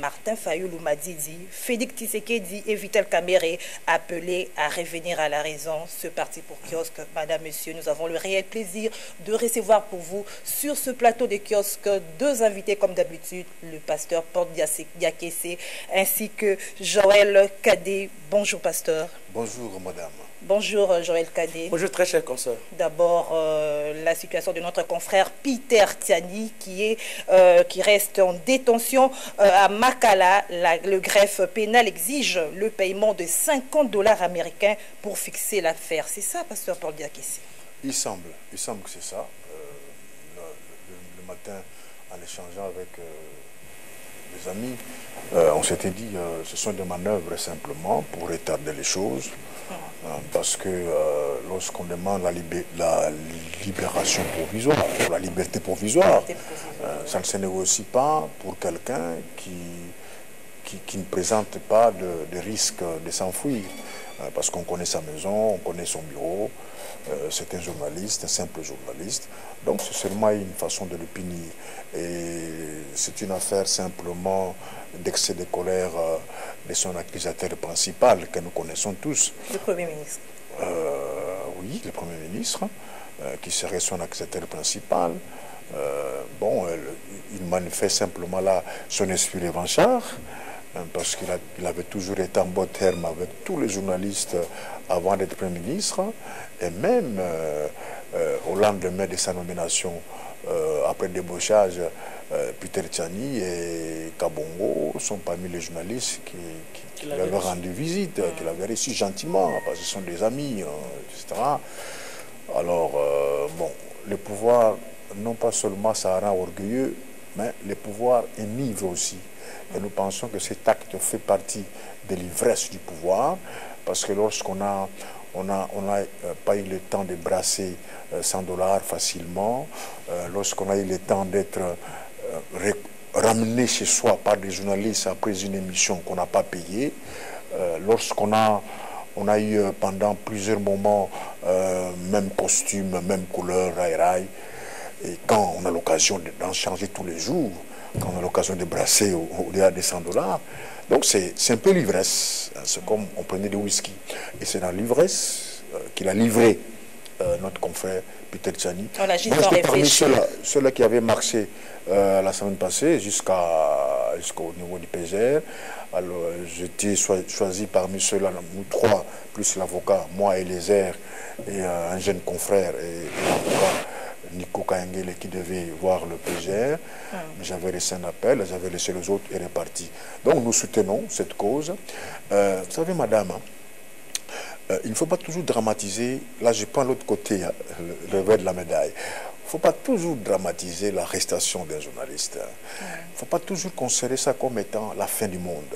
Martin Fayoulou Madidi, Félix Tshisekedi et Vital Kamere appelés à revenir à la raison. Ce parti pour kiosque, Madame, Monsieur, nous avons le réel plaisir de recevoir pour vous sur ce plateau de kiosque deux invités comme d'habitude, le pasteur Porte Diakese ainsi que Joël Kadé. Bonjour pasteur. Bonjour madame. Bonjour euh, Joël Kadé. Bonjour très cher consoeur. D'abord, euh, la situation de notre confrère Peter Tiani qui, est, euh, qui reste en détention à Makala. le greffe pénal exige le paiement de 50 dollars américains pour fixer l'affaire. C'est ça, pasteur Paul Diakessi Il semble, il semble que c'est ça. Le, matin, en échangeant avec les amis, on s'était dit ce sont des manœuvres simplement pour retarder les choses. Euh, parce que euh, lorsqu'on demande la, la, libération provisoire, la liberté provisoire, euh, ça ne se négocie pas pour quelqu'un qui, qui, ne présente pas de, risque de s'enfuir. parce qu'on connaît sa maison, on connaît son bureau, c'est un journaliste, un simple journaliste. Donc c'est seulement une façon de le punir. Et c'est une affaire simplement d'excès de colère de son accusateur principal que nous connaissons tous. Le Premier ministre. Euh, oui, le Premier ministre, euh, qui serait son accusateur principal. Euh, bon, il manifeste simplement là son esprit revanchard, parce qu'il avait toujours été en bon terme avec tous les journalistes avant d'être Premier ministre, et même au lendemain de sa nomination, après le débauchage, euh, Peter Tchani et Kabongo sont parmi les journalistes qui, qui, qui avaient rendu visite, qui l'avaient reçu gentiment, parce que ce sont des amis, euh, etc. Alors, euh, bon, le pouvoir, non pas seulement ça rend orgueilleux, mais le pouvoir émivre aussi. Et nous pensons que cet acte fait partie de l'ivresse du pouvoir, parce que lorsqu'on a on n'a on a, pas eu le temps de brasser 100 dollars facilement, lorsqu'on a eu le temps d'être euh, ramené chez soi par des journalistes après une émission qu'on n'a pas payée. Euh, lorsqu'on a, on a eu euh, pendant plusieurs moments même costume, même couleur, rail rail, et quand on a l'occasion d'en changer tous les jours, quand on a l'occasion de brasser au-delà des 100 dollars, donc c'est un peu l'ivresse. Hein, c'est comme on prenait du whisky. Et c'est dans l'ivresse qu'il a livré notre confrère Peter Tchani. parmi ceux-là qui avaient marché euh, la semaine passée jusqu'à jusqu'au niveau du PGR. Alors, j'étais choisi parmi ceux-là, nous trois, plus l'avocat, moi et les airs, et euh, un jeune confrère, et, l'avocat Nico Kaengele qui devait voir le PGR. J'avais laissé un appel, j'avais laissé les autres et répartis. Donc nous soutenons cette cause. Euh, vous savez, madame, hein, il ne faut pas toujours dramatiser. Là, je prends l'autre côté, hein, le revers de la médaille. Il ne faut pas toujours dramatiser l'arrestation d'un journaliste. Il ne faut pas toujours considérer ça comme étant la fin du monde,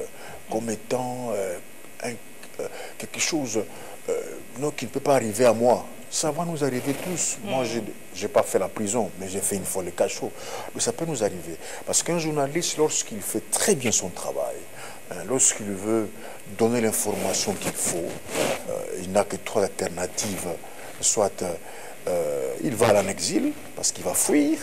comme étant euh, euh, quelque chose euh, qui ne peut pas arriver à moi. Ça va nous arriver tous. Moi, je n'ai pas fait la prison, mais j'ai fait une fois le cachot. Mais ça peut nous arriver. Parce qu'un journaliste, lorsqu'il fait très bien son travail, hein, lorsqu'il veut donner l'information qu'il faut, il n'a que trois alternatives. Soit euh, il va en exil parce qu'il va fuir.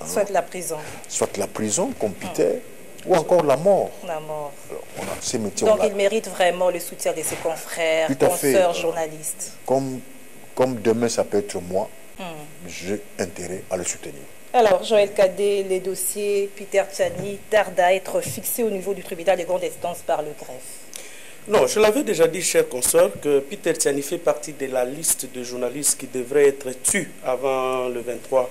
Hein. Soit la prison. Soit la prison, comme Peter, ou encore la mort. La mort. on a ces métiers, Donc il mérite vraiment le soutien de ses confrères, consoeurs, journalistes. Comme, comme demain ça peut être moi, hmm. j'ai intérêt à le soutenir. Alors, Joël Cadet, les dossiers Peter Tchani tardent à être fixés au niveau du tribunal de grande instance par le greffe. Non, je l'avais déjà dit, cher consoeur, que Peter Tiani fait partie de la liste de journalistes qui devraient être tués avant le 23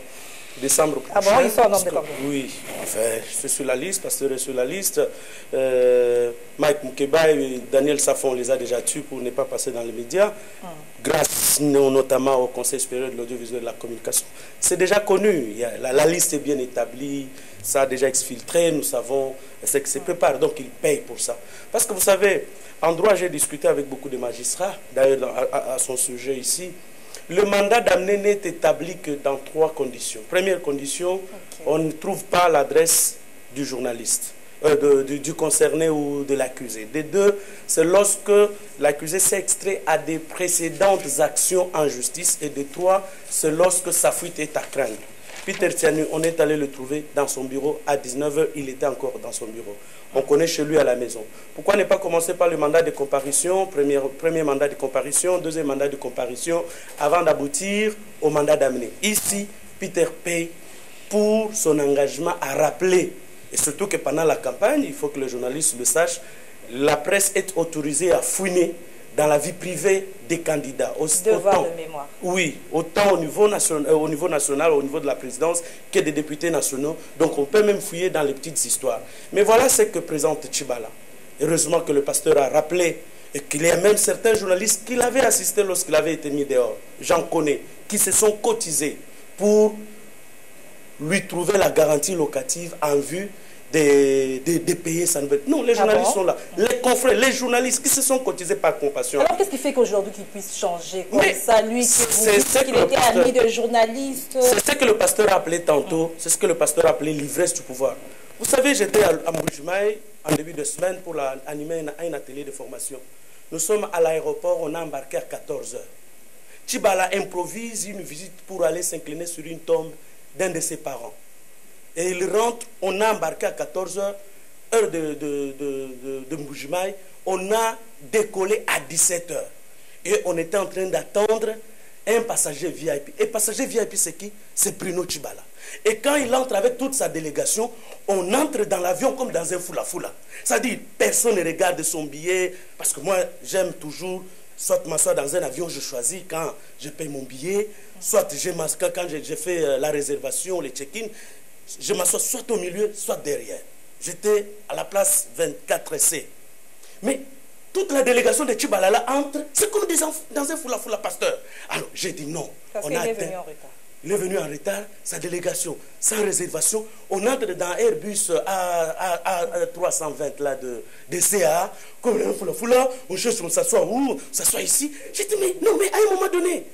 décembre prochain. Ah bon, ils sont en Oui, enfin, je suis sur la liste, parce que sur la liste. Euh, Mike Mukeba et Daniel Safon les a déjà tués pour ne pas passer dans les médias, hum. grâce notamment au Conseil supérieur de l'audiovisuel et de la communication. C'est déjà connu, la, liste est bien établie, ça a déjà exfiltré, nous savons ce que c'est préparé, donc ils payent pour ça. Parce que vous savez, en droit, j'ai discuté avec beaucoup de magistrats, d'ailleurs à, son sujet ici. Le mandat d'amener n'est établi que dans trois conditions. Première condition, on ne trouve pas l'adresse du journaliste. Euh, du, concerné ou de l'accusé. Des deux, c'est lorsque l'accusé s'est extrait à des précédentes actions en justice. Et des trois, c'est lorsque sa fuite est à craindre. Peter Tianu, on est allé le trouver dans son bureau à 19h, il était encore dans son bureau. On connaît chez lui à la maison. Pourquoi ne pas commencer par le mandat de comparution, premier, mandat de comparution, deuxième mandat de comparution, avant d'aboutir au mandat d'amener? Ici, Peter paye pour son engagement à rappeler, et surtout que pendant la campagne, il faut que les journalistes le sachent, la presse est autorisée à fouiner dans la vie privée des candidats. Devoir de mémoire. Oui, autant au niveau, national, euh, au niveau national, au niveau de la présidence, que des députés nationaux. Donc on peut même fouiller dans les petites histoires. Mais voilà ce que présente Chibala. Heureusement que le pasteur a rappelé et qu'il y a même certains journalistes qui l'avaient assisté lorsqu'il avait été mis dehors. J'en connais, qui se sont cotisés pour lui trouver la garantie locative en vue des, des, pays ça Non, les ah journalistes sont là. Les confrères, les journalistes qui se sont cotisés par compassion. Alors qu'est-ce qui fait qu'aujourd'hui qu'il puisse changer comme ça, lui qui qu'il était ami de journalistes C'est ce que le pasteur a appelé tantôt, c'est ce que le pasteur a appelé l'ivresse du pouvoir. Vous savez, j'étais à, à en début de semaine pour la, animer un, atelier de formation. Nous sommes à l'aéroport, on a embarqué à 14h. Chibala improvise une visite pour aller s'incliner sur une tombe d'un de ses parents. Et il rentre, on a embarqué à 14h, heure de, de, de, de, on a décollé à 17h. Et on était en train d'attendre un passager VIP. Et passager VIP, c'est qui? C'est Bruno Chibala. Et quand il entre avec toute sa délégation, on entre dans l'avion comme dans un foula-foula. C'est-à-dire, personne ne regarde son billet, parce que moi, j'aime toujours, soit m'asseoir dans un avion, je choisis quand je paye mon billet, soit quand j'ai fait euh, la réservation, les check-in, je m'assois soit au milieu, soit derrière. J'étais à la place 24C. Mais toute la délégation de Chibalala entre, c'est comme dans un foula-foula pasteur. Alors, j'ai dit non. on a venu en retard. Il est venu en retard, sa délégation, sans réservation. On entre dans Airbus à, 320 là, de, de CA, comme un foula-foula, on cherche, on s'assoit où? On s'assoit ici. J'ai dit, mais non, mais à un moment donné,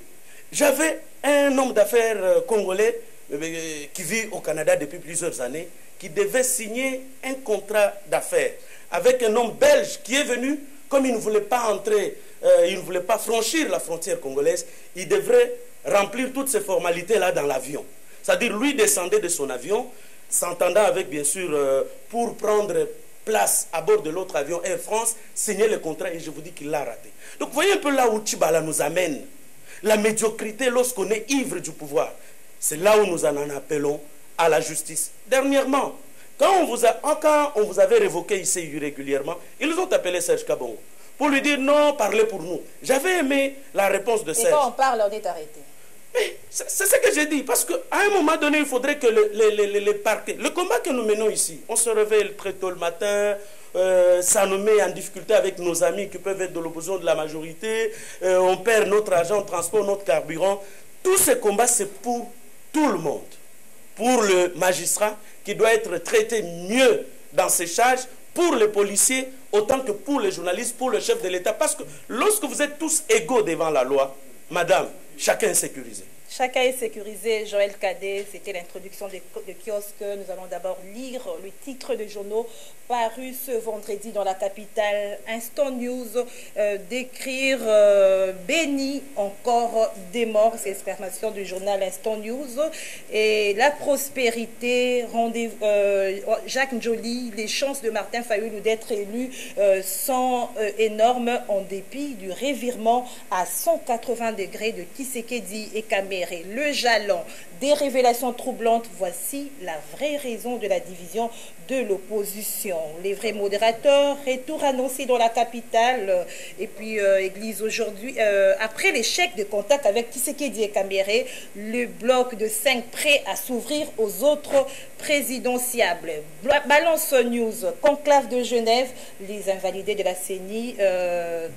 j'avais un homme d'affaires euh, congolais qui vit au Canada depuis plusieurs années, qui devait signer un contrat d'affaires avec un homme belge qui est venu, comme il ne voulait pas entrer, euh, il ne voulait pas franchir la frontière congolaise, il devrait remplir toutes ces formalités-là dans l'avion. C'est-à-dire, lui descendait de son avion, s'entendant avec, bien sûr, euh, pour prendre place à bord de l'autre avion Air France, signer le contrat, et je vous dis qu'il l'a raté. Donc, voyez un peu là où Tibala nous amène. La médiocrité lorsqu'on est ivre du pouvoir. C'est là où nous en appelons à la justice. Dernièrement, quand on vous, a, quand on vous avait révoqué ici régulièrement, ils ont appelé Serge Kabongo pour lui dire non, parlez pour nous. J'avais aimé la réponse de Serge. Et quand on parle, on est arrêté. C'est ce que j'ai dit, parce qu'à un moment donné, il faudrait que les, parquets, le combat que nous menons ici, on se réveille très tôt le matin, euh, ça nous met en difficulté avec nos amis qui peuvent être de l'opposition de la majorité, euh, on perd notre argent, transport, notre carburant. Tous ces combats, c'est pour tout le monde. Pour le magistrat qui doit être traité mieux dans ses charges, pour les policiers autant que pour les journalistes, pour le chef de l'État. Parce que lorsque vous êtes tous égaux devant la loi, madame, chacun est sécurisé. Chacun est sécurisé. Joël Cadet, c'était l'introduction de, kiosque. Nous allons d'abord lire le titre de journaux paru ce vendredi dans la capitale. Instant News euh, d'écrire euh, béni encore des morts. C'est l'exclamation du journal Instant News. Et la prospérité, euh, Jacques Joly, les chances de Martin Fayoulou d'être élu sont énormes en dépit du revirement à 180 degrés de Kisekedi et Kamé le jalon des révélations troublantes, voici la vraie raison de la division de l'opposition. Les vrais modérateurs, retour annoncé dans la capitale, euh, et puis euh, Église aujourd'hui, euh, après l'échec de contact avec Tshisekedi et Kamere, le bloc de 5 prêts à s'ouvrir aux autres présidentiables. Balance News, conclave de Genève, les invalidés de la CENI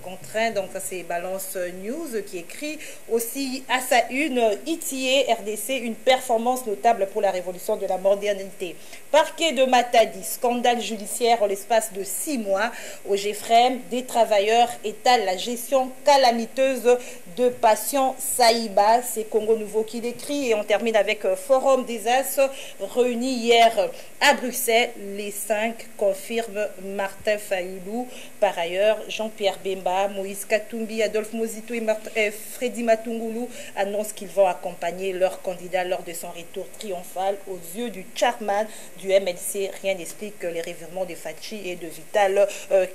contraints, donc c'est Balance News qui écrit aussi à sa une, ITA RDC, une performance notable pour la révolution de la modernité. Parquet de Matadi, scandale judiciaire en l'espace de six mois. Au GFREM, des travailleurs étalent la gestion calamiteuse de patients Saïba. C'est Congo Nouveau qui l'écrit. Et on termine avec euh, Forum des As, réuni hier à Bruxelles. Les cinq confirment Martin Fayoulou. Par ailleurs, Jean-Pierre Bemba, Moïse Katumbi, Adolphe Mozito et, Freddy Matungulu annoncent qu'ils vont accompagner leur candidat lors de son retour triomphal aux yeux du chairman du MLC. Rien n'explique les revirements de Fachi et de Vital euh.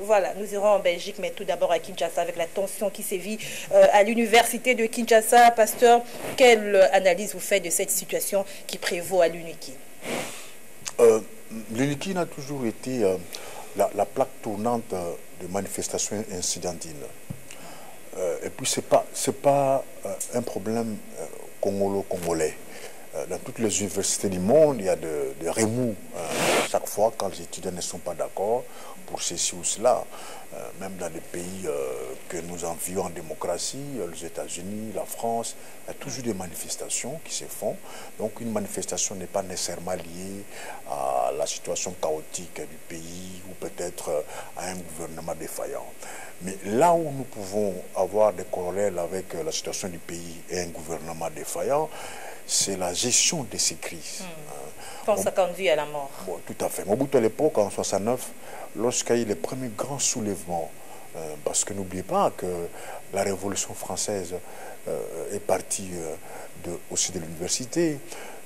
Voilà, nous irons en Belgique, mais tout d'abord à Kinshasa avec la tension qui sévit euh, à l'université de Kinshasa. Pasteur, quelle analyse vous faites de cette situation qui prévaut à l'UNIKI? Euh, L'UNIKI a toujours été euh, la, la, plaque tournante de manifestations incidentines. Et puis, ce n'est pas, pas un problème congolo-congolais. Dans toutes les universités du monde, il y a de, de remous chaque fois quand les étudiants ne sont pas d'accord pour ceci ou cela. Euh, même dans les pays euh, que nous envions en démocratie, euh, les États-Unis, la France, il y a toujours des manifestations qui se font. Donc une manifestation n'est pas nécessairement liée à la situation chaotique du pays ou peut-être à un gouvernement défaillant. Mais là où nous pouvons avoir des corollaires avec la situation du pays et un gouvernement défaillant, c'est la gestion de ces crises. Hmm. Pense ça conduit à la mort. Bon, tout à fait. Mobutu à l'époque, en 69, lorsqu'il y a eu les premiers grands soulèvements, euh, parce que n'oubliez pas que la Révolution française euh, est partie euh, de, aussi de l'université.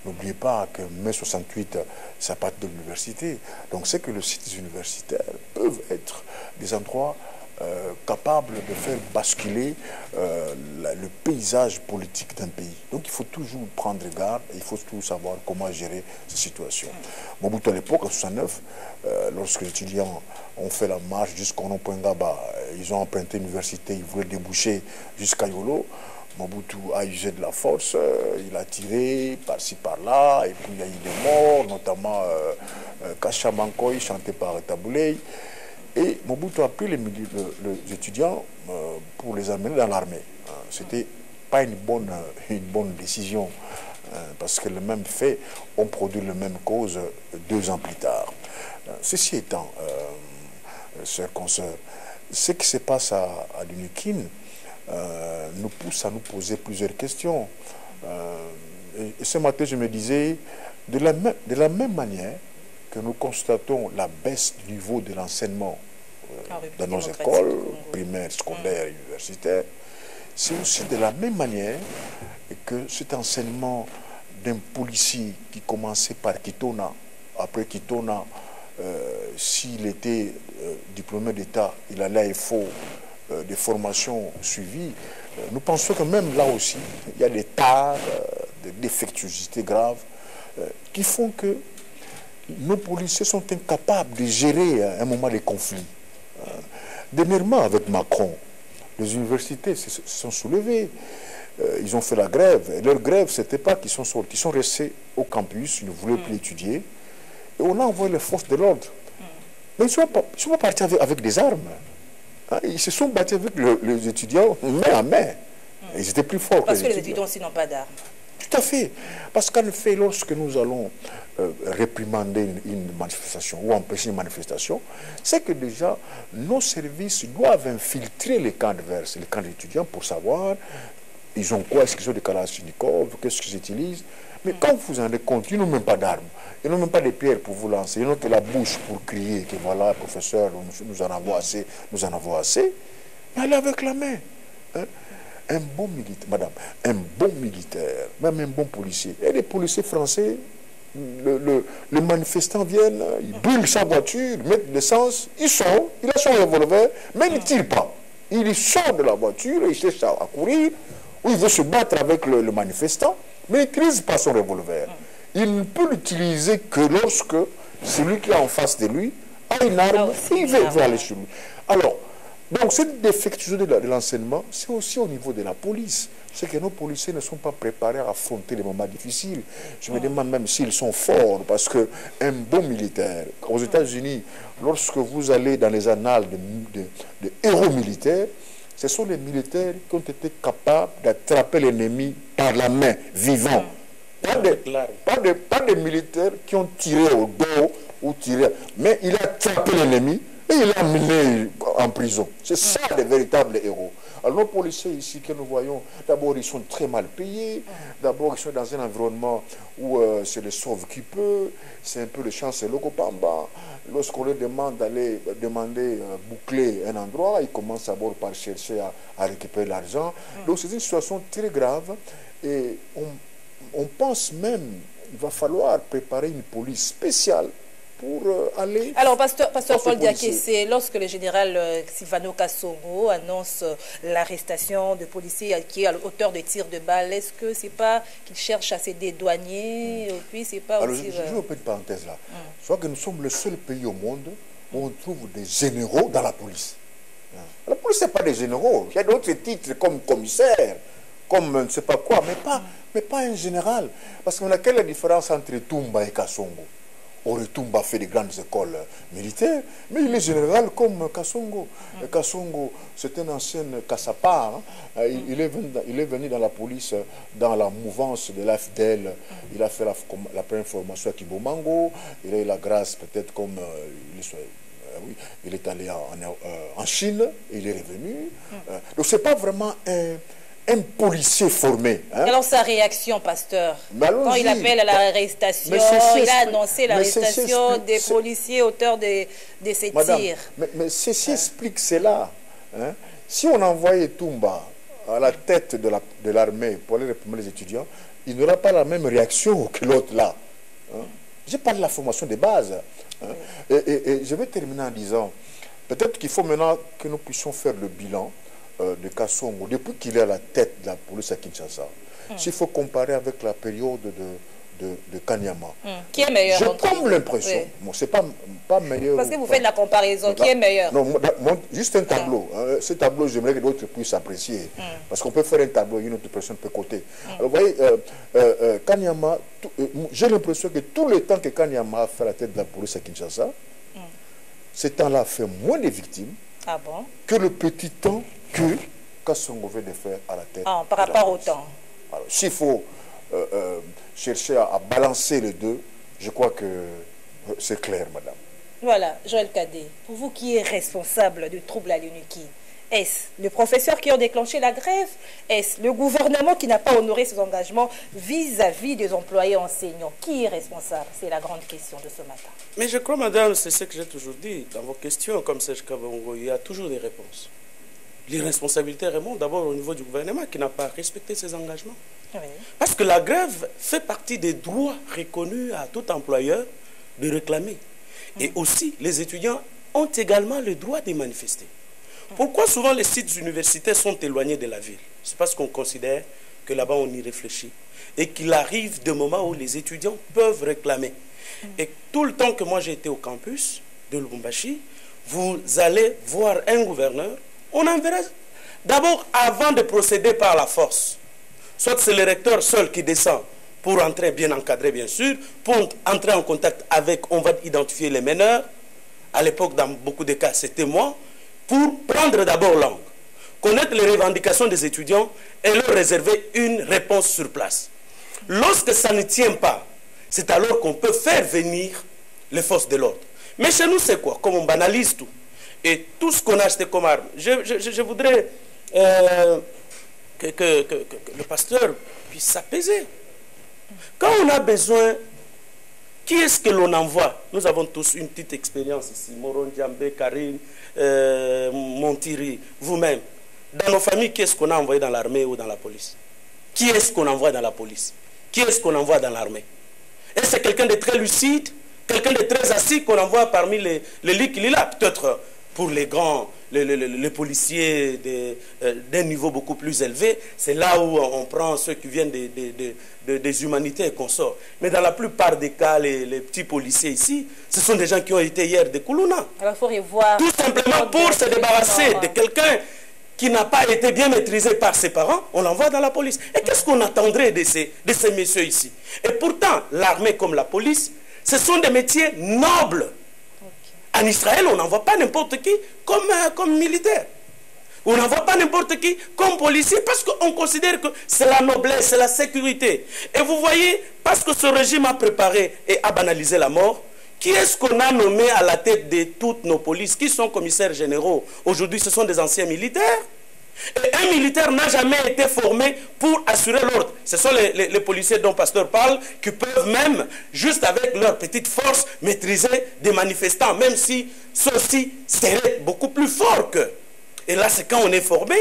N'oubliez pas que mai 68, ça part de l'université. Donc c'est que les sites universitaires peuvent être des endroits euh, capable de faire basculer euh, le paysage politique d'un pays. Donc il faut toujours prendre garde et il faut toujours savoir comment gérer ces situations. Mobutu à l'époque, en 69, euh, lorsque les étudiants ont fait la marche jusqu'au point Gaba, ils ont emprunté l'université, ils voulaient déboucher jusqu'à Yolo. Mobutu a usé de la force, il a tiré par-ci par-là, et puis il y a eu des morts, notamment euh, euh, chanté par Tabouley. Et Mobutu a pris les, étudiants euh, pour les amener dans l'armée. Euh, C'était pas une bonne, une bonne décision, euh, parce que le même fait ont produit la même cause deux ans plus tard. ceci étant, chers consoeurs, ce qui se passe à, à nous pousse à nous poser plusieurs questions. Ce matin, je me disais, de la, de la même manière, que nous constatons la baisse du niveau de l'enseignement euh, dans nos écoles primaires, secondaires, mmh. universitaires, c'est aussi de la même manière que cet enseignement d'un policier qui commençait par Kitona, après Kitona, euh, s'il était euh, diplômé d'État, il allait à FO, euh, des formations suivies. nous pensons que même là aussi, il y a des tares, des défectuosités graves qui font que nos policiers sont incapables de gérer un moment de conflit. Dernièrement, avec Macron, les universités se sont soulevées. ils ont fait la grève. Et leur grève, ce n'était pas qu'ils sont sortis. Ils sont restés au campus, ils ne voulaient plus étudier. Et on a envoyé les forces de l'ordre. Mais ils ne sont, pas, sont pas partis avec, avec des armes. Hein, ils se sont battus avec le, les étudiants main à main. Ils étaient plus forts Parce que, que les les étudiants aussi n'ont pas d'armes. Tout à fait. Parce qu'en fait, lorsque nous allons euh, réprimander une, une, manifestation ou empêcher une manifestation, c'est que déjà nos services doivent infiltrer les camps adverses, les camps d'étudiants pour savoir ils ont quoi, est-ce qu'ils ont des kalachnikovs, qu'est-ce qu'ils utilisent. Mais quand vous en rendez compte, ils n'ont même pas d'armes, ils n'ont même pas de pierres pour vous lancer, ils n'ont que la bouche pour crier que voilà, professeur, nous, nous en avons assez, nous en avons assez. Mais allez avec la main. Hein? Un bon militaire, madame, un bon militaire, même un bon policier. Et les policiers français, le, le, les manifestants viennent, ils brûlent sa voiture, ils mettent l'essence, ils sortent, il a son revolver, mais il ne tire pas. Il sort de la voiture, il cherche à courir, ou il veut se battre avec le, le manifestant, mais il n'utilise pas son revolver. Il ne peut l'utiliser que lorsque celui qui est en face de lui a une arme, il veut, veut aller sur lui. Alors, donc cette défectuosité de l'enseignement, c'est aussi au niveau de la police. C'est que nos policiers ne sont pas préparés à affronter les moments difficiles. Je me demande même s'ils sont forts, parce qu'un bon militaire, aux États-Unis, lorsque vous allez dans les annales de, héros militaires, ce sont les militaires qui ont été capables d'attraper l'ennemi par la main, vivant. Pas des, pas, militaires qui ont tiré au dos ou tiré, mais il a attrapé l'ennemi et il l'a amené en prison. C'est ça les véritables héros. Alors nos policiers ici que nous voyons, d'abord ils sont très mal payés, d'abord ils sont dans un environnement où euh, c'est le sauve qui peut, c'est un peu le champ, c'est Logopamba. Lorsqu'on leur demande d'aller demander euh, boucler un endroit, ils commencent d'abord par chercher à, à récupérer l'argent. Donc c'est une situation très grave et on, on pense même qu'il va falloir préparer une police spéciale pour euh, aller... Alors, pasteur, Paul policier. Diakese, lorsque le général euh, Silvano Kassongo annonce euh, l'arrestation de policiers qui est à l'auteur de tirs de balles, est-ce que c'est pas qu'il cherche à se dédouaner et puis c'est pas Alors, aussi... je, je une parenthèse là. Je crois que nous sommes le seul pays au monde où on trouve des généraux dans la police. Hein. La police, ce n'est pas des généraux. Il y a d'autres titres comme commissaire, comme euh, ne sais pas quoi, mais pas, mais pas un général. Parce qu'on a quelle différence entre Tumba et Kassongo Ori Tumba fait des grandes écoles militaires, mais il est général comme Kassongo. Et Kassongo, c'est un ancien Kassapa. hein. Euh, Il, il est venu, dans- il est venu dans la police dans la mouvance de l'AFDEL. Il a fait la, première formation à Kibomango. Il a eu la grâce, peut-être comme euh, il est euh, oui, il est allé en, en, euh, en Chine et il est revenu. Euh, donc, ce n'est pas vraiment un, un policier formé. hein. Alors sa réaction, pasteur, quand il appelle à l'arrestation, il a annoncé l'arrestation des policiers auteurs de, de ces Madame, tirs. mais, mais ceci explique cela. hein. Si on envoyait Toumba à la tête de la- de l'armée pour aller réprimer les étudiants, il n'aura pas la même réaction que l'autre là. hein. Je parle de la formation de base. hein. Et, et- et je vais terminer en disant, peut-être qu'il faut maintenant que nous puissions faire le bilan euh, de Kassongo depuis qu'il est à la tête de la police à Kinshasa. S'il faut comparer avec la période de, de, de Kanyama. Hum. Qui est meilleur J'ai comme l'impression, Oui. bon, c'est pas, pas meilleur. Parce que ou vous pas. faites la comparaison, qui est meilleur? Non, moi, mon- juste un tableau. hein. ce tableau, j'aimerais que d'autres puissent apprécier. Parce qu'on peut faire un tableau, une autre personne peut côté. Alors, vous voyez, euh, euh, Kanyama, j'ai l'impression que tout le temps que Kanyama a fait la tête de la police à Kinshasa, ce temps-là a fait moins de victimes Ah bon? que le petit temps que Kassongo veut de faire à la tête. Ah, Par rapport au temps. Alors, s'il faut euh, euh, chercher à, à balancer les deux, je crois que euh, c'est clair, madame. Voilà, Joël Cadet, pour vous qui est responsable du trouble à l'UNIKI, est-ce le professeur qui a déclenché la grève? Est-ce le gouvernement qui n'a pas honoré ses engagements vis-à-vis des employés enseignants? Qui est responsable? C'est la grande question de ce matin. Mais je crois, madame, c'est ce que j'ai toujours dit. Dans vos questions, comme Serge Kabongo, il y a toujours des réponses. Les responsabilités remontent d'abord au niveau du gouvernement qui n'a pas respecté ses engagements. Oui. Parce que la grève fait partie des droits reconnus à tout employeur de réclamer. Et aussi, les étudiants ont également le droit de manifester. Pourquoi souvent les sites universitaires sont éloignés de la ville? C'est parce qu'on considère que là-bas on y réfléchit et qu'il arrive des moments où les étudiants peuvent réclamer. Et tout le temps que moi j'ai été au campus de Lubumbashi, vous allez voir un gouverneur, on enverra d'abord avant de procéder par la force. Soit c'est le recteur seul qui descend pour entrer bien encadré, bien sûr, pour entrer en contact avec, on va identifier les meneurs. À l'époque, dans beaucoup de cas, c'était moi, pour prendre d'abord langue, connaître les revendications des étudiants et leur réserver une réponse sur place. Lorsque ça ne tient pas, c'est alors qu'on peut faire venir les forces de l'ordre. Mais chez nous, c'est quoi? Comme on banalise tout. Et tout ce qu'on a acheté comme arme. Je, je- voudrais euh, que, le pasteur puisse s'apaiser. Quand on a besoin, qui est-ce que l'on envoie? Nous avons tous une petite expérience ici. Moron Diambé, Karine, euh, Montiri, vous-même. Dans nos familles, qui est-ce qu'on a envoyé dans l'armée ou dans la police? Qui est-ce qu'on envoie dans la police? Qui est-ce qu'on envoie dans l'armée? Est-ce que c'est quelqu'un de très lucide? Quelqu'un de très assis qu'on envoie parmi les, les lits qu'il là Peut-être pour les grands, les, les- les- policiers euh, d'un niveau beaucoup plus élevé, c'est là où on prend ceux qui viennent des, des- des- des- des humanités et qu'on sort. Mais dans la plupart des cas, les, les petits policiers ici, ce sont des gens qui ont été hier de Koulouna. Alors il faut revoir. Tout simplement pour se débarrasser de quelqu'un qui n'a pas été bien maîtrisé par ses parents, on l'envoie dans la police. Et qu'est-ce qu'on attendrait de ces, de ces messieurs ici? Et pourtant, l'armée comme la police, ce sont des métiers nobles. En Israël, on n'envoie pas n'importe qui comme, euh, comme militaire. On n'envoie pas n'importe qui comme policier parce qu'on considère que c'est la noblesse, c'est la sécurité. Et vous voyez, parce que ce régime a préparé et a banalisé la mort, qui est-ce qu'on a nommé à la tête de toutes nos polices Qui sont commissaires généraux? Aujourd'hui, ce sont des anciens militaires. Un militaire n'a jamais été formé pour assurer l'ordre. Ce sont les, policiers dont Pasteur parle qui peuvent même, juste avec leur petite force, maîtriser des manifestants, même si ceux-ci seraient beaucoup plus forts qu'eux. Et là, c'est quand on est formé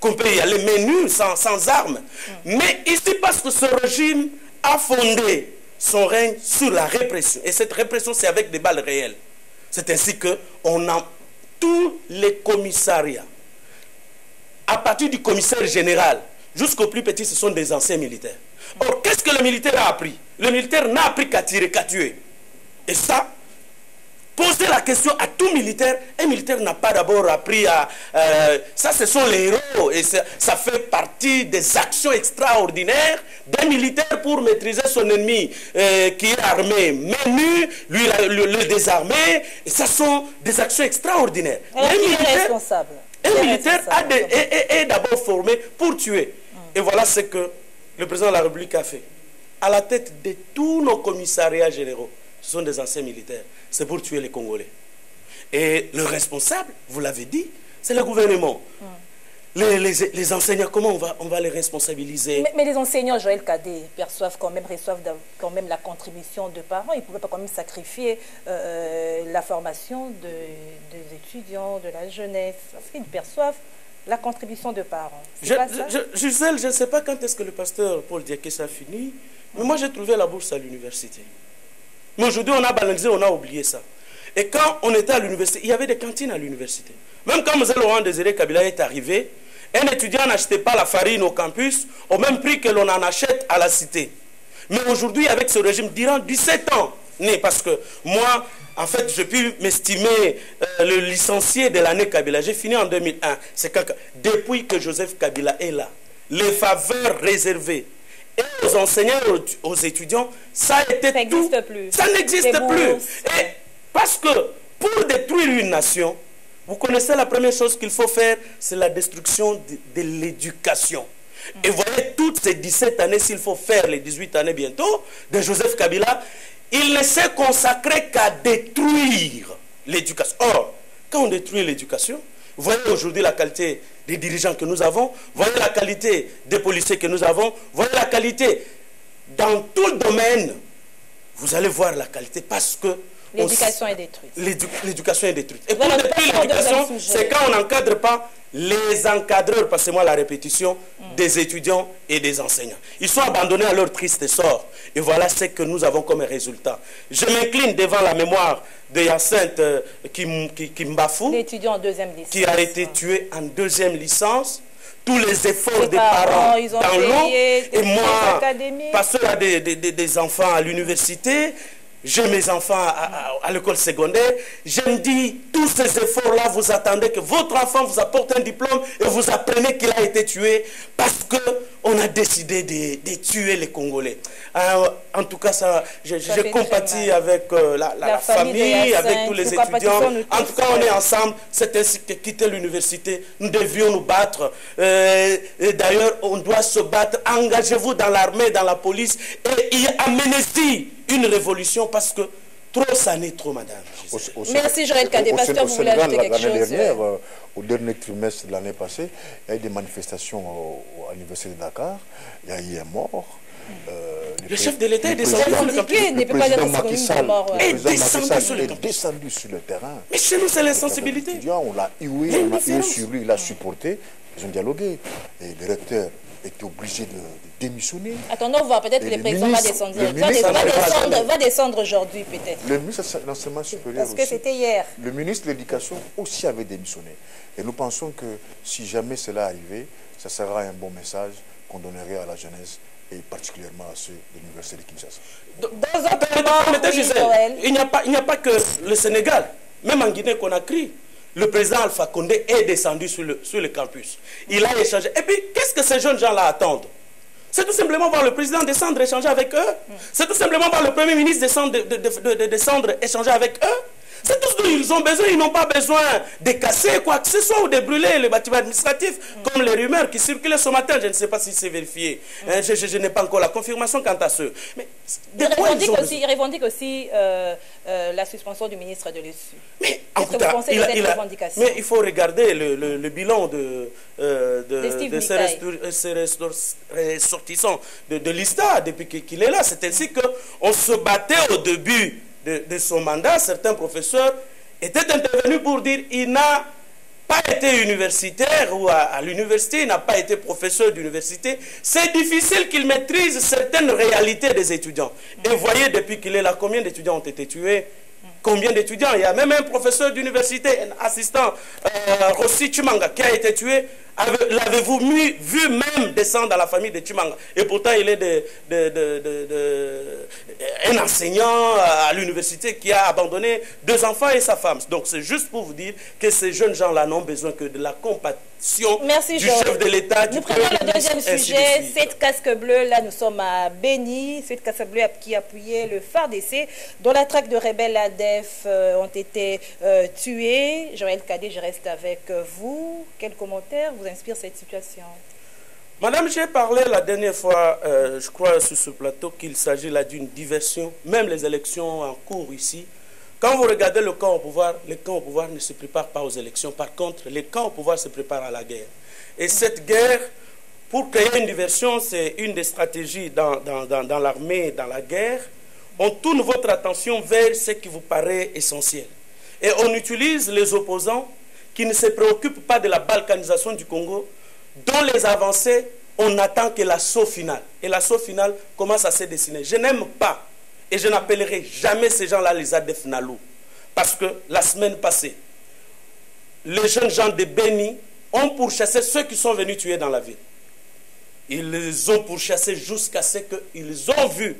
qu'on peut y aller menu, sans, sans armes. Mais ici, parce que ce régime a fondé son règne sur la répression. Et cette répression, c'est avec des balles réelles. C'est ainsi qu'on a tous les commissariats à partir du commissaire général jusqu'au plus petit, ce sont des anciens militaires. Or, qu'est-ce que le militaire a appris? Le militaire n'a appris qu'à tirer, qu'à tuer. Et ça, poser la question à tout militaire, un militaire n'a pas d'abord appris à... Euh, ça, ce sont les héros. Et ça, ça, fait partie des actions extraordinaires d'un militaire pour maîtriser son ennemi euh, qui est armé, mais nu, lui le, le, désarmer. Et ça sont des actions extraordinaires. Alors, qui est responsable? Un militaire a est, est, est d'abord formé pour tuer. Et voilà ce que le président de la République a fait. À la tête de tous nos commissariats généraux, ce sont des anciens militaires. C'est pour tuer les Congolais. Et le responsable, vous l'avez dit, c'est le gouvernement. Les, les, les, enseignants, comment on va, on va les responsabiliser mais, mais, les enseignants, Joël Cadet, perçoivent quand même, reçoivent quand même la contribution de parents. Ils ne pouvaient pas quand même sacrifier euh, la formation de, des étudiants, de la jeunesse. Parce qu'ils perçoivent la contribution de parents. Je, je, Gisèle, je ne sais pas quand est-ce que le pasteur Paul Diakès a fini, mais moi j'ai trouvé la bourse à l'université. Mais aujourd'hui, on a balancé, on a oublié ça. Et quand on était à l'université, il y avait des cantines à l'université. Même quand M. Laurent Désiré Kabila est arrivé, un étudiant n'achetait pas la farine au campus au même prix que l'on en achète à la cité. Mais aujourd'hui, avec ce régime, durant 17 ans, né, parce que moi, en fait, je pu m'estimer euh, le licencié de l'année Kabila. J'ai fini en 2001. C'est quand, depuis que Joseph Kabila est là, les faveurs réservées et aux enseignants aux, aux étudiants, ça a été ça tout. Plus. Ça n'existe plus. Et parce que pour détruire une nation, vous connaissez la première chose qu'il faut faire, c'est la destruction de, l'éducation. Et voyez, toutes ces 17 années, s'il faut faire les 18 années bientôt, de Joseph Kabila, il ne s'est consacré qu'à détruire l'éducation. Or, quand on détruit l'éducation, voyez aujourd'hui la qualité des dirigeants que nous avons, voyez la qualité des policiers que nous avons, voyez la qualité dans tout le domaine, vous allez voir la qualité parce que L'éducation est détruite. L'éducation est détruite. Et pour détruire l'éducation, c'est quand on n'encadre pas les encadreurs, passez-moi la répétition, mm. des étudiants et des enseignants. Ils sont abandonnés à leur triste sort. Et voilà ce que nous avons comme résultat. Je m'incline devant la mémoire de Yacinthe euh, Kimbafou, l'étudiant en deuxième licence, qui a été tué en deuxième licence tous les efforts les des parents, parents dans l'eau. Et moi, parce qu'il y a des, des, des enfants à l'université, j'ai mes enfants à, à, à l'école secondaire, je me dis, tous ces efforts-là, vous attendez que votre enfant vous apporte un diplôme et vous apprenez qu'il a été tué parce qu'on a décidé de, de, tuer les Congolais. Alors, en tout cas, ça, je, Ça je fait compatis avec euh, la, la- La la famille avec tous les étudiants. En tout cas, on est ensemble. C'est ainsi que quitter l'université, nous devions nous battre. Euh, et D'ailleurs, on doit se battre. Engagez-vous dans l'armée, dans la police et y amenez-y une révolution parce que trop, ça n'est trop, madame. Au- au- Merci, Joël Cadet. au- Pasteur, au vous voulez ajouter quelque L'année chose, dernière, euh, au dernier trimestre de l'année passée, il y a eu des manifestations au- au- à l'université de Dakar. Il y a eu un mort. Euh, Le chef de l'État est descendu sur le mort, ouais. Est descendu sur le est campus. descendu sur le terrain. Mais chez nous, c'est Les l'insensibilité. étudiants, on l'a hué, on l'a hué sur lui, il a supporté, ils ont dialogué. Et le recteur était obligé de, de démissionner. Attendons voir, peut-être Et le le président va descendre. le Va, ministre va descendre, va descendre aujourd'hui, peut-être. Le ministre de l'enseignement supérieur Parce que aussi. c'était hier. Le ministre de l'Éducation aussi avait démissionné. Et nous pensons que si jamais cela arrivait, ça sera un bon message qu'on donnerait à la jeunesse et particulièrement à ceux de l'Université de Kinshasa. Dans un pas- il n'y a pas que le Sénégal. Même en Guinée-Conakry, le président Alpha Condé est descendu sur le, campus. Il a échangé. Et puis, qu'est-ce que ces jeunes gens-là attendent? C'est tout simplement voir le président descendre, échanger avec eux. C'est tout simplement voir le Premier ministre descendre, de- de- de- de- de descendre, échanger avec eux. C'est tout ce dont ils ont besoin. Ils n'ont pas besoin de casser quoi que ce soit ou de brûler les bâtiments administratifs, comme les rumeurs qui circulaient ce matin. Je ne sais pas si c'est vérifié. Hein, je, je- je n'ai pas encore la confirmation quant à ce. Mais de Il quoi ils revendique ont aussi, euh, euh, la suspension du ministre de l'Essu. Mais, en tout cas, il a- a- mais il faut regarder le, le- le bilan de, euh, de, De restou- ressortissants de, de l'ISTA depuis qu'il est là. C'est ainsi qu'on se battait au début de, son mandat. Certains professeurs étaient intervenus pour dire il n'a pas été universitaire ou à, l'université, il n'a pas été professeur d'université. C'est difficile qu'il maîtrise certaines réalités des étudiants. Et voyez, depuis qu'il est là, combien d'étudiants ont été tués? Combien d'étudiants? Il y a même un professeur d'université, un assistant, euh, Rossi Chumanga, qui a été tué. Avez- L'avez-vous vu même descendre dans la famille de Chumanga Et pourtant, il est de- de- de- de- de- un enseignant à l'université qui a abandonné deux enfants et sa femme. Donc, c'est juste pour vous dire que ces jeunes gens-là n'ont besoin que de la compassion Merci, du chef de l'État, Nous prenons le deuxième de sujet, suite. cette casque bleue. Là, nous sommes à Béni. Cette casque bleue qui appuyait le phare d'essai, dont la traque de rebelles ADEF euh, ont été euh, tués. Joël Cadet, je reste avec euh, vous. Quel commentaire vous inspire cette situation? Madame, j'ai parlé la dernière fois, euh, je crois, sur ce plateau, qu'il s'agit là d'une diversion. Même les élections en cours ici. Quand vous regardez le camp au pouvoir, les camps au pouvoir ne se préparent pas aux élections. Par contre, les camps au pouvoir se préparent à la guerre. Et cette guerre, pour créer une diversion, c'est une des stratégies dans l'armée, dans la guerre. On tourne votre attention vers ce qui vous paraît essentiel. Et on utilise les opposants qui ne se préoccupent pas de la balkanisation du Congo, dont les avancées, on attend que l'assaut final. Et l'assaut final commence à se dessiner. Je n'aime pas et je n'appellerai jamais ces gens-là les ADF Nalou. Parce que la semaine passée, les jeunes gens de Beni ont pourchassé ceux qui sont venus tuer dans la ville. Ils les ont pourchassés jusqu'à ce qu'ils ont vu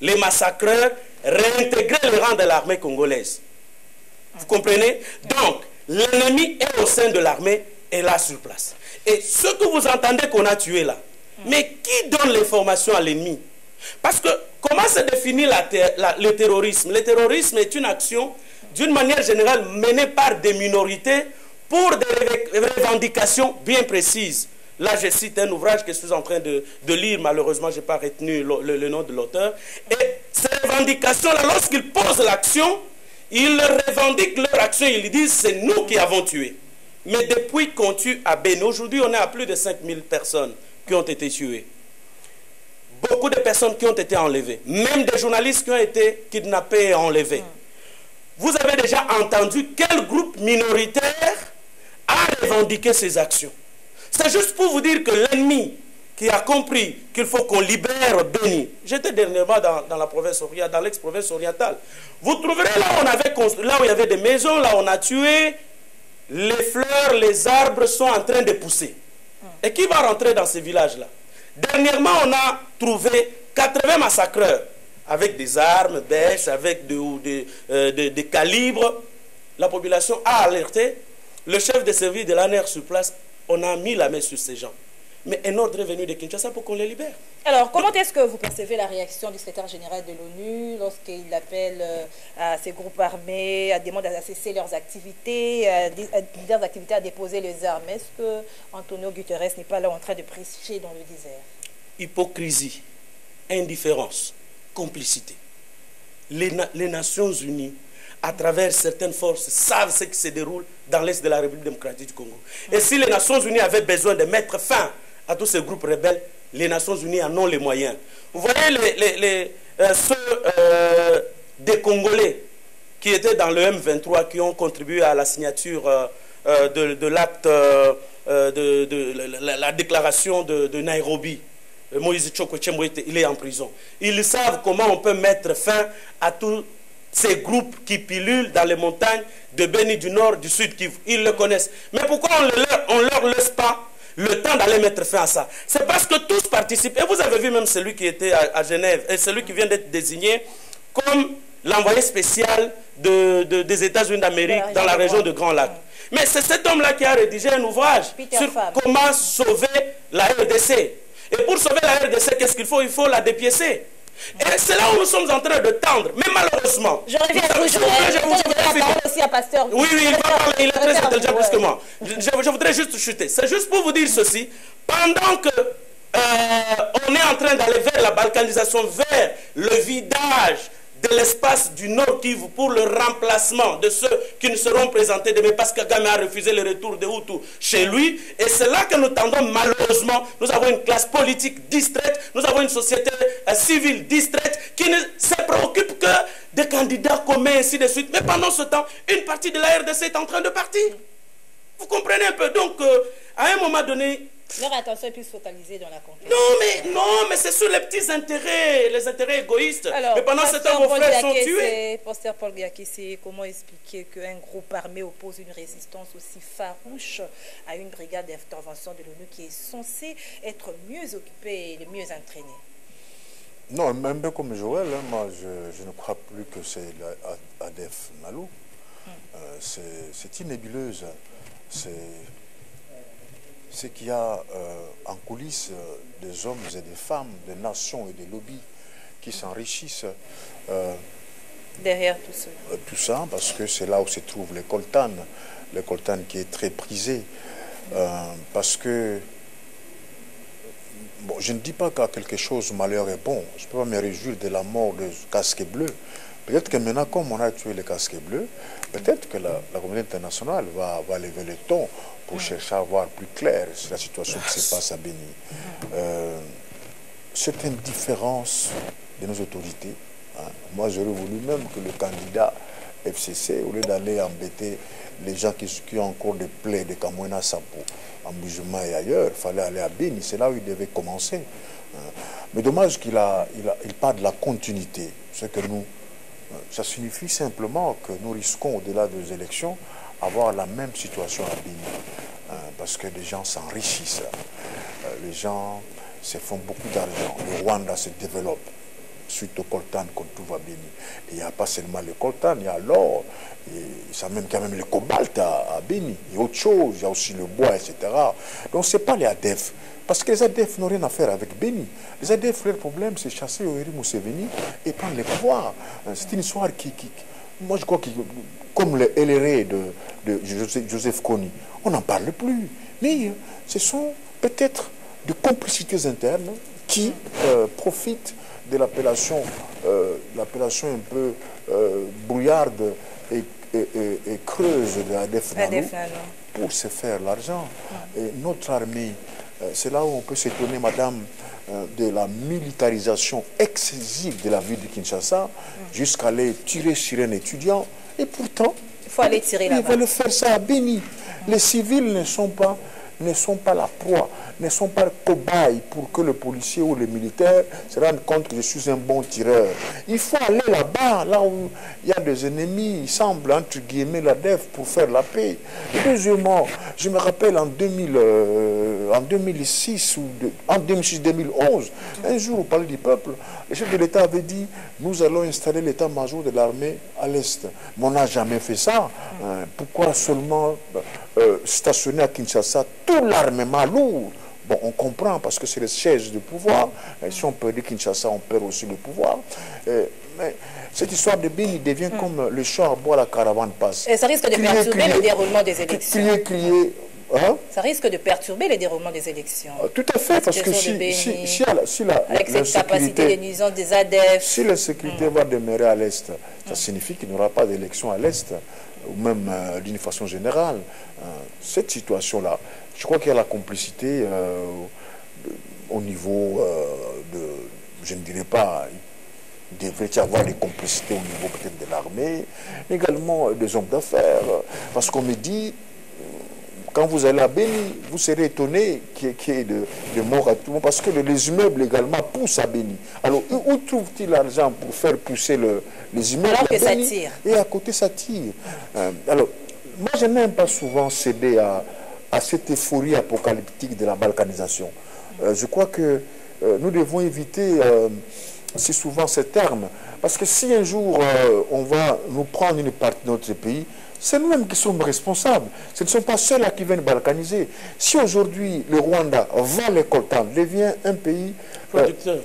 les massacreurs réintégrer le rang de l'armée congolaise. Vous comprenez? Donc, l'ennemi est au sein de l'armée et là sur place. Et ce que vous entendez qu'on a tué là, mais qui donne l'information à l'ennemi? Parce que comment se définit la ter- la- le terrorisme? Le terrorisme est une action, d'une manière générale, menée par des minorités pour des revendications bien précises. Là, je cite un ouvrage que je suis en train de, de lire, malheureusement, je n'ai pas retenu le, le- le nom de l'auteur. Et ces revendications-là, lorsqu'ils posent l'action, ils revendiquent leur action, ils disent c'est nous qui avons tué. Mais depuis qu'on tue à Beni, aujourd'hui on est à plus de 5000 personnes qui ont été tuées. Beaucoup de personnes qui ont été enlevées, même des journalistes qui ont été kidnappés et enlevés. Vous avez déjà entendu quel groupe minoritaire a revendiqué ces actions. C'est juste pour vous dire que l'ennemi qui a compris qu'il faut qu'on libère Béni. J'étais dernièrement dans, la province orientale, dans l'ex-province orientale. Vous trouverez là où, il y avait des maisons, là où on a tué, les fleurs, les arbres sont en train de pousser. Et qui va rentrer dans ces villages-là? Dernièrement, on a trouvé 80 massacreurs avec des armes, bêches, avec euh, des- calibres. La population a alerté. Le chef de service de l'ANR sur place, on a mis la main sur ces gens. Mais un ordre est venu de Kinshasa pour qu'on les libère. Alors, comment est-ce que vous percevez la réaction du secrétaire général de l'ONU lorsqu'il appelle euh, à ces groupes armés, à demander à cesser leurs activités, à, à leurs activités à déposer les armes? Est-ce que Antonio Guterres n'est pas là en train de prêcher dans le désert? Hypocrisie, indifférence, complicité. Les, na- les Nations Unies, à travers certaines forces, savent ce qui se déroule dans l'Est de la République démocratique du Congo. Et si les Nations Unies avaient besoin de mettre fin à tous ces groupes rebelles, les Nations Unies en ont les moyens. Vous voyez les, euh, ceux euh, des Congolais qui étaient dans le M23, qui ont contribué à la signature euh, de, l'acte, de, la, la- la déclaration de, Nairobi. Moïse était- il est en prison. Ils savent comment on peut mettre fin à tous ces groupes qui pilulent dans les montagnes de Beni du Nord, du Sud Kivu. Ils le connaissent. Mais pourquoi on ne leur laisse pas le temps d'aller mettre fin à ça C'est parce que tous participent. Et vous avez vu même celui qui était à, à Genève et celui qui vient d'être désigné comme l'envoyé spécial de- de- des États-Unis d'Amérique dans la région de Grand Lac. Mais c'est cet homme-là qui a rédigé un ouvrage Peter sur comment sauver la RDC. Et pour sauver la RDC, qu'est-ce qu'il faut? Il faut la dépiécer. Et c'est là où nous sommes en train de tendre. Mais malheureusement, je reviens à vous, je, je, aussi à Pasteur. Oui, oui, il va parler, il est très intelligent plus que moi. Je, je, voudrais juste chuter. C'est juste pour vous dire ceci. Pendant que euh, on est en train d'aller vers la balkanisation, vers le vidage de l'espace du Nord Kivu pour le remplacement de ceux qui ne seront présentés demain parce que Kagame a refusé le retour de Hutu chez lui. Et c'est là que nous tendons malheureusement. Nous avons une classe politique distraite, nous avons une société euh, civile distraite qui ne se préoccupe que des candidats communs, ainsi de suite. Mais pendant ce temps, une partie de la RDC est en train de partir. Vous comprenez un peu Donc, euh, à un moment donné, leur attention est plus focalisée dans la conquête. Non, mais, non, mais c'est sur les petits intérêts, les intérêts égoïstes. Alors, mais pendant ce temps, vos frères sont tués. Pasteur Paul comment expliquer qu'un groupe armé oppose une résistance aussi farouche à une brigade d'intervention de l'ONU qui est censée être mieux occupée et mieux entraînée? Non, même comme Joël, hein, moi, je, ne crois plus que c'est ADF Nalou. Hmm. Euh, c'est une nébuleuse. C'est c'est qu'il y a euh, en coulisses euh, des hommes et des femmes, des nations et des lobbies qui s'enrichissent. Euh, Derrière tout ça. tout ça, parce que c'est là où se trouve le coltan, le coltan qui est très prisé. parce que, bon, je ne dis pas qu'à quelque chose malheur est bon. Je ne peux pas me réjouir de la mort de casque bleu. Peut-être que maintenant, comme on a tué les casques bleus, peut-être que la, communauté internationale va, va lever le ton pour chercher à voir plus clair sur la situation qui se passe à Béni. Euh, cette indifférence de nos autorités, hein, moi j'aurais voulu même que le candidat FCC, au lieu d'aller embêter les gens qui, qui, ont encore des plaies de Kamouena Sapo, en Bujuma et ailleurs, il fallait aller à Béni, c'est là où il devait commencer. Hein. Mais dommage qu'il a, il a, il parle de la continuité, ce que nous, ça signifie simplement que nous risquons, au-delà des élections, avoir la même situation à Béni. Hein, parce que les gens s'enrichissent. Euh, les gens se font beaucoup d'argent. Le Rwanda se développe suite au coltan quand tout va Béni. il n'y a pas seulement le coltan, il y a l'or, ça même quand même le cobalt à, à Béni. Il y a autre chose, il y a aussi le bois, etc. Donc ce n'est pas les ADEF. Parce que les ADF n'ont rien à faire avec Béni. Les ADF, leur problème, c'est chasser Yoweri Museveni et prendre le pouvoir. Euh, c'est une histoire qui, moi je crois que, comme le LRE de, de Joseph Kony, on n'en parle plus. Mais euh, ce sont peut-être des complicités internes qui euh, profitent de l'appellation l'appellation un peu brouillarde et, creuse de l'ADF pour se faire l'argent. Et notre armée euh, c'est là où on peut s'étonner, madame, euh, de la militarisation excessive de la ville de Kinshasa jusqu'à aller tirer sur un étudiant. Et pourtant, il faut aller tirer là-bas. Il le faire ça à Béni. Les civils ne sont pas ne sont pas la proie, ne sont pas cobayes pour que le policier ou le militaire se rende compte que je suis un bon tireur. Il faut aller là-bas, là où il y a des ennemis, il semble, entre guillemets, la DEF pour faire la paix. deuxièmement, je me rappelle en, 2000, euh, 2006 ou en 2006-2011, un jour au Palais du Peuple, le chef de l'État avait dit nous allons installer l'état-major de l'armée à l'Est. Mais on n'a jamais fait ça. Hein. pourquoi seulement euh, stationner à Kinshasa tout l'armement lourd Bon, on comprend parce que c'est les sièges de pouvoir. Et si on perd Kinshasa, on perd aussi le pouvoir. Euh, mais cette histoire de Bini devient hmm. comme le chat à bois, la caravane passe. Et ça risque de perturber le déroulement des élections. Crier, crier, Hein? Ça risque de perturber le déroulement des élections. Ah, tout à fait, parce que si, si, si, la, si la, Avec cette capacité de des. Si la sécurité va demeurer à l'Est, ça signifie qu'il n'y aura pas d'élection à l'Est, ou même euh, d'une façon générale. Euh, cette situation-là, je crois qu'il y a la complicité euh, au niveau de, je ne dirais pas, il devrait y avoir des complicités au niveau peut-être de l'armée, également des hommes d'affaires, parce qu'on me dit, quand vous allez à Béni, vous serez étonné qu'il y ait de, morts à tout le monde, parce que les immeubles également poussent à Béni. Alors, où trouve-t-il l'argent pour faire pousser les immeubles Alors que ça tire. Et à côté, ça tire. Euh, alors, moi, je n'aime pas souvent céder à, cette euphorie apocalyptique de la balkanisation. Euh, je crois que euh, nous devons éviter si souvent ce terme, parce que si un jour on va nous prendre une partie de notre pays, c'est nous-mêmes qui sommes responsables. Ce ne sont pas ceux-là qui viennent balkaniser. Si aujourd'hui le Rwanda va les coltan, devient un pays euh, producteur.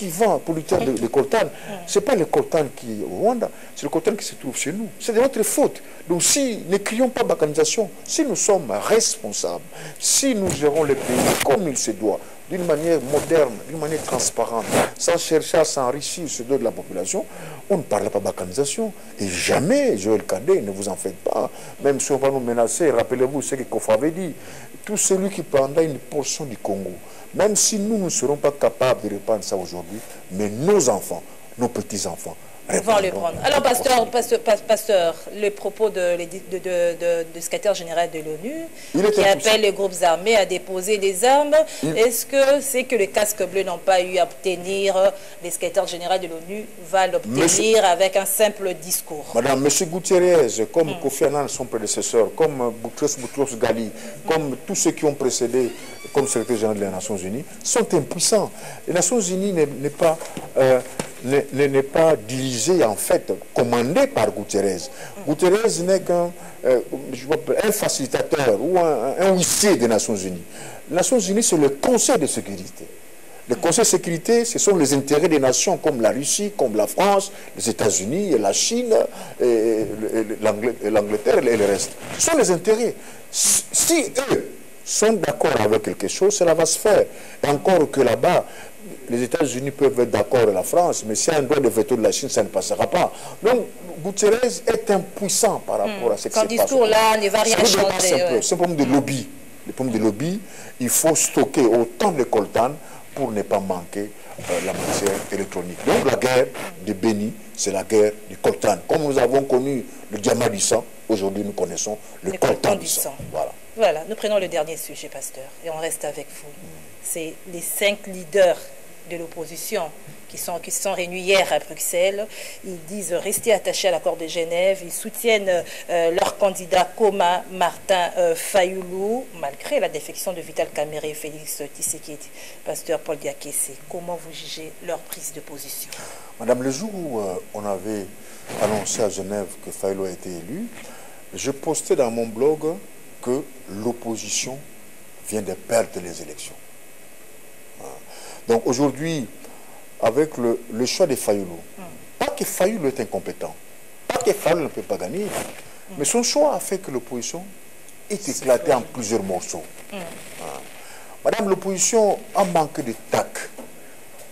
Qui vend pour lutter de coltan, ce n'est pas le coltan qui est au Rwanda, c'est le coltan qui se trouve chez nous. C'est de notre faute. Donc si ne crions pas balkanisation, si nous sommes responsables, si nous gérons le pays comme il se doit, d'une manière moderne, d'une manière transparente, sans chercher à s'enrichir sur le dos de la population, on ne parle pas balkanisation. Et jamais, Joël Cadet, ne vous en faites pas. Même si on va nous menacer, rappelez-vous ce que Kofa avait dit, tout celui qui prendra une portion du Congo, même si nous ne serons pas capables de répandre ça aujourd'hui, mais nos enfants, nos petits-enfants, vont le prendre. Alors, pasteur, pasteur, pasteur, le propos de, de, de, de, de secrétaire général de l'ONU, qui appelle les groupes armés à déposer des armes, est-ce que c'est que les casques bleus n'ont pas eu à obtenir, le secrétaire général de l'ONU va l'obtenir avec un simple discours? Madame, M. Gutiérrez, comme Kofi Annan, son prédécesseur, comme Boutros Boutros Ghali, comme tous ceux qui ont précédé comme secrétaire général des Nations Unies, sont impuissants. Les Nations Unies n'est pas... Euh, n'est pas dirigé, en fait, commandé par Guterres. Guterres n'est qu'un euh, facilitateur ou un, un, huissier des Nations Unies. Les Nations Unies, c'est le Conseil de sécurité. Le Conseil de sécurité, ce sont les intérêts des nations comme la Russie, comme la France, les États-Unis, la Chine, l'Angleterre et le reste. Ce sont les intérêts. Si eux sont d'accord avec quelque chose, cela va se faire. Et encore que là-bas, les États-Unis peuvent être d'accord avec la France, mais s'il y a un droit de veto de la Chine, ça ne passera pas. Donc, Guterres est impuissant par rapport à ce qui se passe. discours-là ne va rien changer. C'est un problème de lobby. Le problème de lobby, il faut stocker autant de coltan pour ne pas manquer euh, la matière électronique. Donc, la guerre de Béni, c'est la guerre du coltan. Comme nous avons connu le diamant du sang, aujourd'hui nous connaissons le, le coltan, du sang. sang. Voilà. Voilà, nous prenons le dernier sujet, pasteur, et on reste avec vous. C'est les cinq leaders de l'opposition qui, sont, qui sont réunis hier à Bruxelles. Ils disent rester attachés à l'accord de Genève. Ils soutiennent euh, leur candidat Koma Martin euh, Fayoulou, malgré la défection de Vital Kamere et Félix Tshisekedi. Pasteur Paul Diakese, comment vous jugez leur prise de position? Madame, le jour où euh, on avait annoncé à Genève que Fayoulou a été élu, je postais dans mon blog que l'opposition vient de perdre les élections. Donc aujourd'hui, avec le, le, choix de Fayoulou, mm. pas que Fayoulou est incompétent, pas que Fayoulou ne peut pas gagner, mm. mais son choix a fait que l'opposition est éclatée en plusieurs morceaux. Mm. Ah. Madame, l'opposition a manqué de tact.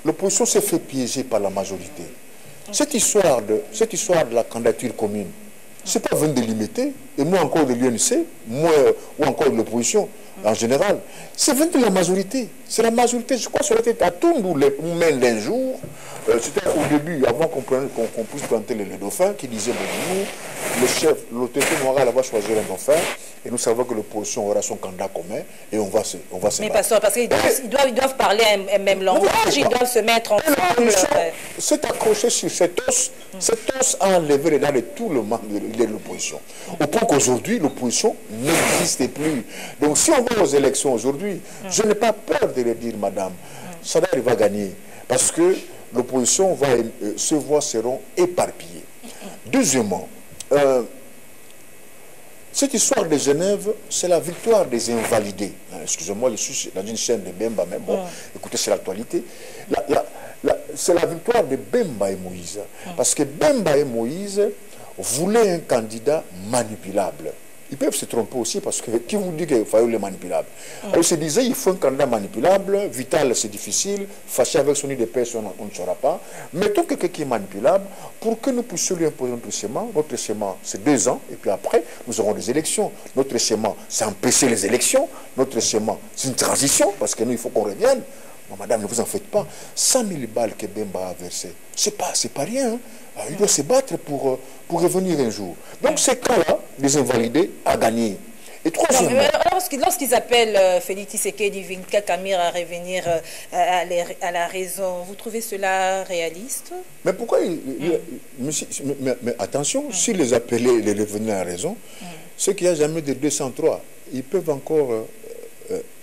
L'opposition s'est fait piéger par la majorité. Cette histoire de, cette histoire de la candidature commune, ce n'est pas venu de limiter, et moi encore de l'UNC, moi ou encore de l'opposition en général, c'est venu de la majorité. C'est la majorité, je crois, sur la tête à les mains d'un jour. Euh, C'était au début, avant qu'on qu qu puisse planter le, dauphin, qui disait, bon, nous, le chef, l'autorité morale va choisir un dauphin, et nous savons que l'opposition aura son candidat commun, et on va se, on va se Mais parce, parce qu'ils doivent, ils doivent, ils doivent, parler un, même langage, ils doivent se mettre ensemble. C'est accroché sur cet os, cet os a enlevé les dents de tout le membre de, de l'opposition. Au point qu'aujourd'hui, l'opposition n'existe plus. Donc si on va aux élections aujourd'hui, je n'ai pas peur de le dire, madame. Sadar va gagner. Parce que l'opposition va, euh, ses voix seront éparpillées. Deuxièmement, euh, cette histoire de Genève, c'est la victoire des invalidés. Excusez-moi, je suis dans une chaîne de Bemba, mais bon, écoutez, c'est l'actualité. La, la, la, c'est la victoire de Bemba et Moïse. Parce que Bemba et Moïse voulaient un candidat manipulable. Ils peuvent se tromper aussi parce que qui vous dit que Fayoul est manipulable? Mm. Alors, se disaient, il faut un candidat manipulable, vital, c'est difficile, fâché avec son idée on, on ne saura pas. Mettons quelqu'un qui est manipulable pour que nous puissions lui imposer notre schéma. Notre schéma, c'est deux ans, et puis après, nous aurons des élections. Notre schéma, c'est empêcher les élections. Notre schéma, c'est une transition, parce que nous, il faut qu'on revienne. Non, madame, ne vous en faites pas. 100 000 balles que Bemba a versées, c'est pas, pas rien. Hein. Il doit se battre pour, pour revenir un jour. Donc, ces cas-là, les invalidés, a gagné. Et troisièmement... Lorsqu'ils appellent euh, Félix Tshisekedi, Vinka Kamir à revenir euh, à, à, la raison, vous trouvez cela réaliste? Mais pourquoi il, il, mais, mais, mais, attention, mm. s'ils les appelaient, les revenir à la raison, mm. c'est qu'il n'y a jamais de 203. Ils peuvent encore... Euh,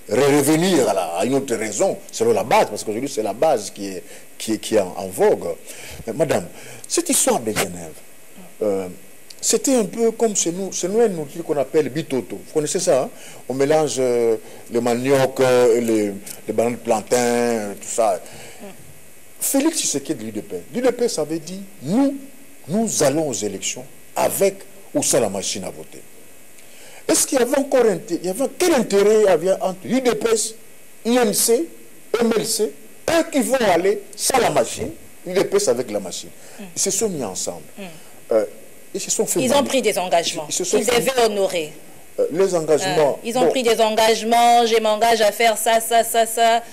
revenir à, une autre raison, selon la base, parce qu'aujourd'hui c'est la base qui est, qui est, qui est en, vogue. Mais, madame, cette histoire de Genève, euh, c'était un peu comme chez nous, c'est nous un outil qu'on appelle bitoto. Vous connaissez ça hein? On mélange euh, le manioc, euh, les, bananes plantain, tout ça. Félix Tshisekedi de l'UDP. L'UDP, ça veut dire nous, nous allons aux élections avec ou sans la machine à voter. Est-ce qu'il y avait encore il y avait quel intérêt il y avait entre l'UDPS, INC, MLC, eux qui vont aller sans la machine, l'UDPS avec la machine. Ils se sont mis ensemble. Euh, ils se sont fait Ils ont pris des engagements. Ils devaient honorer. Euh, les engagements. Ils ont bon, pris des engagements. Je m'engage à faire ça, ça, ça, ça.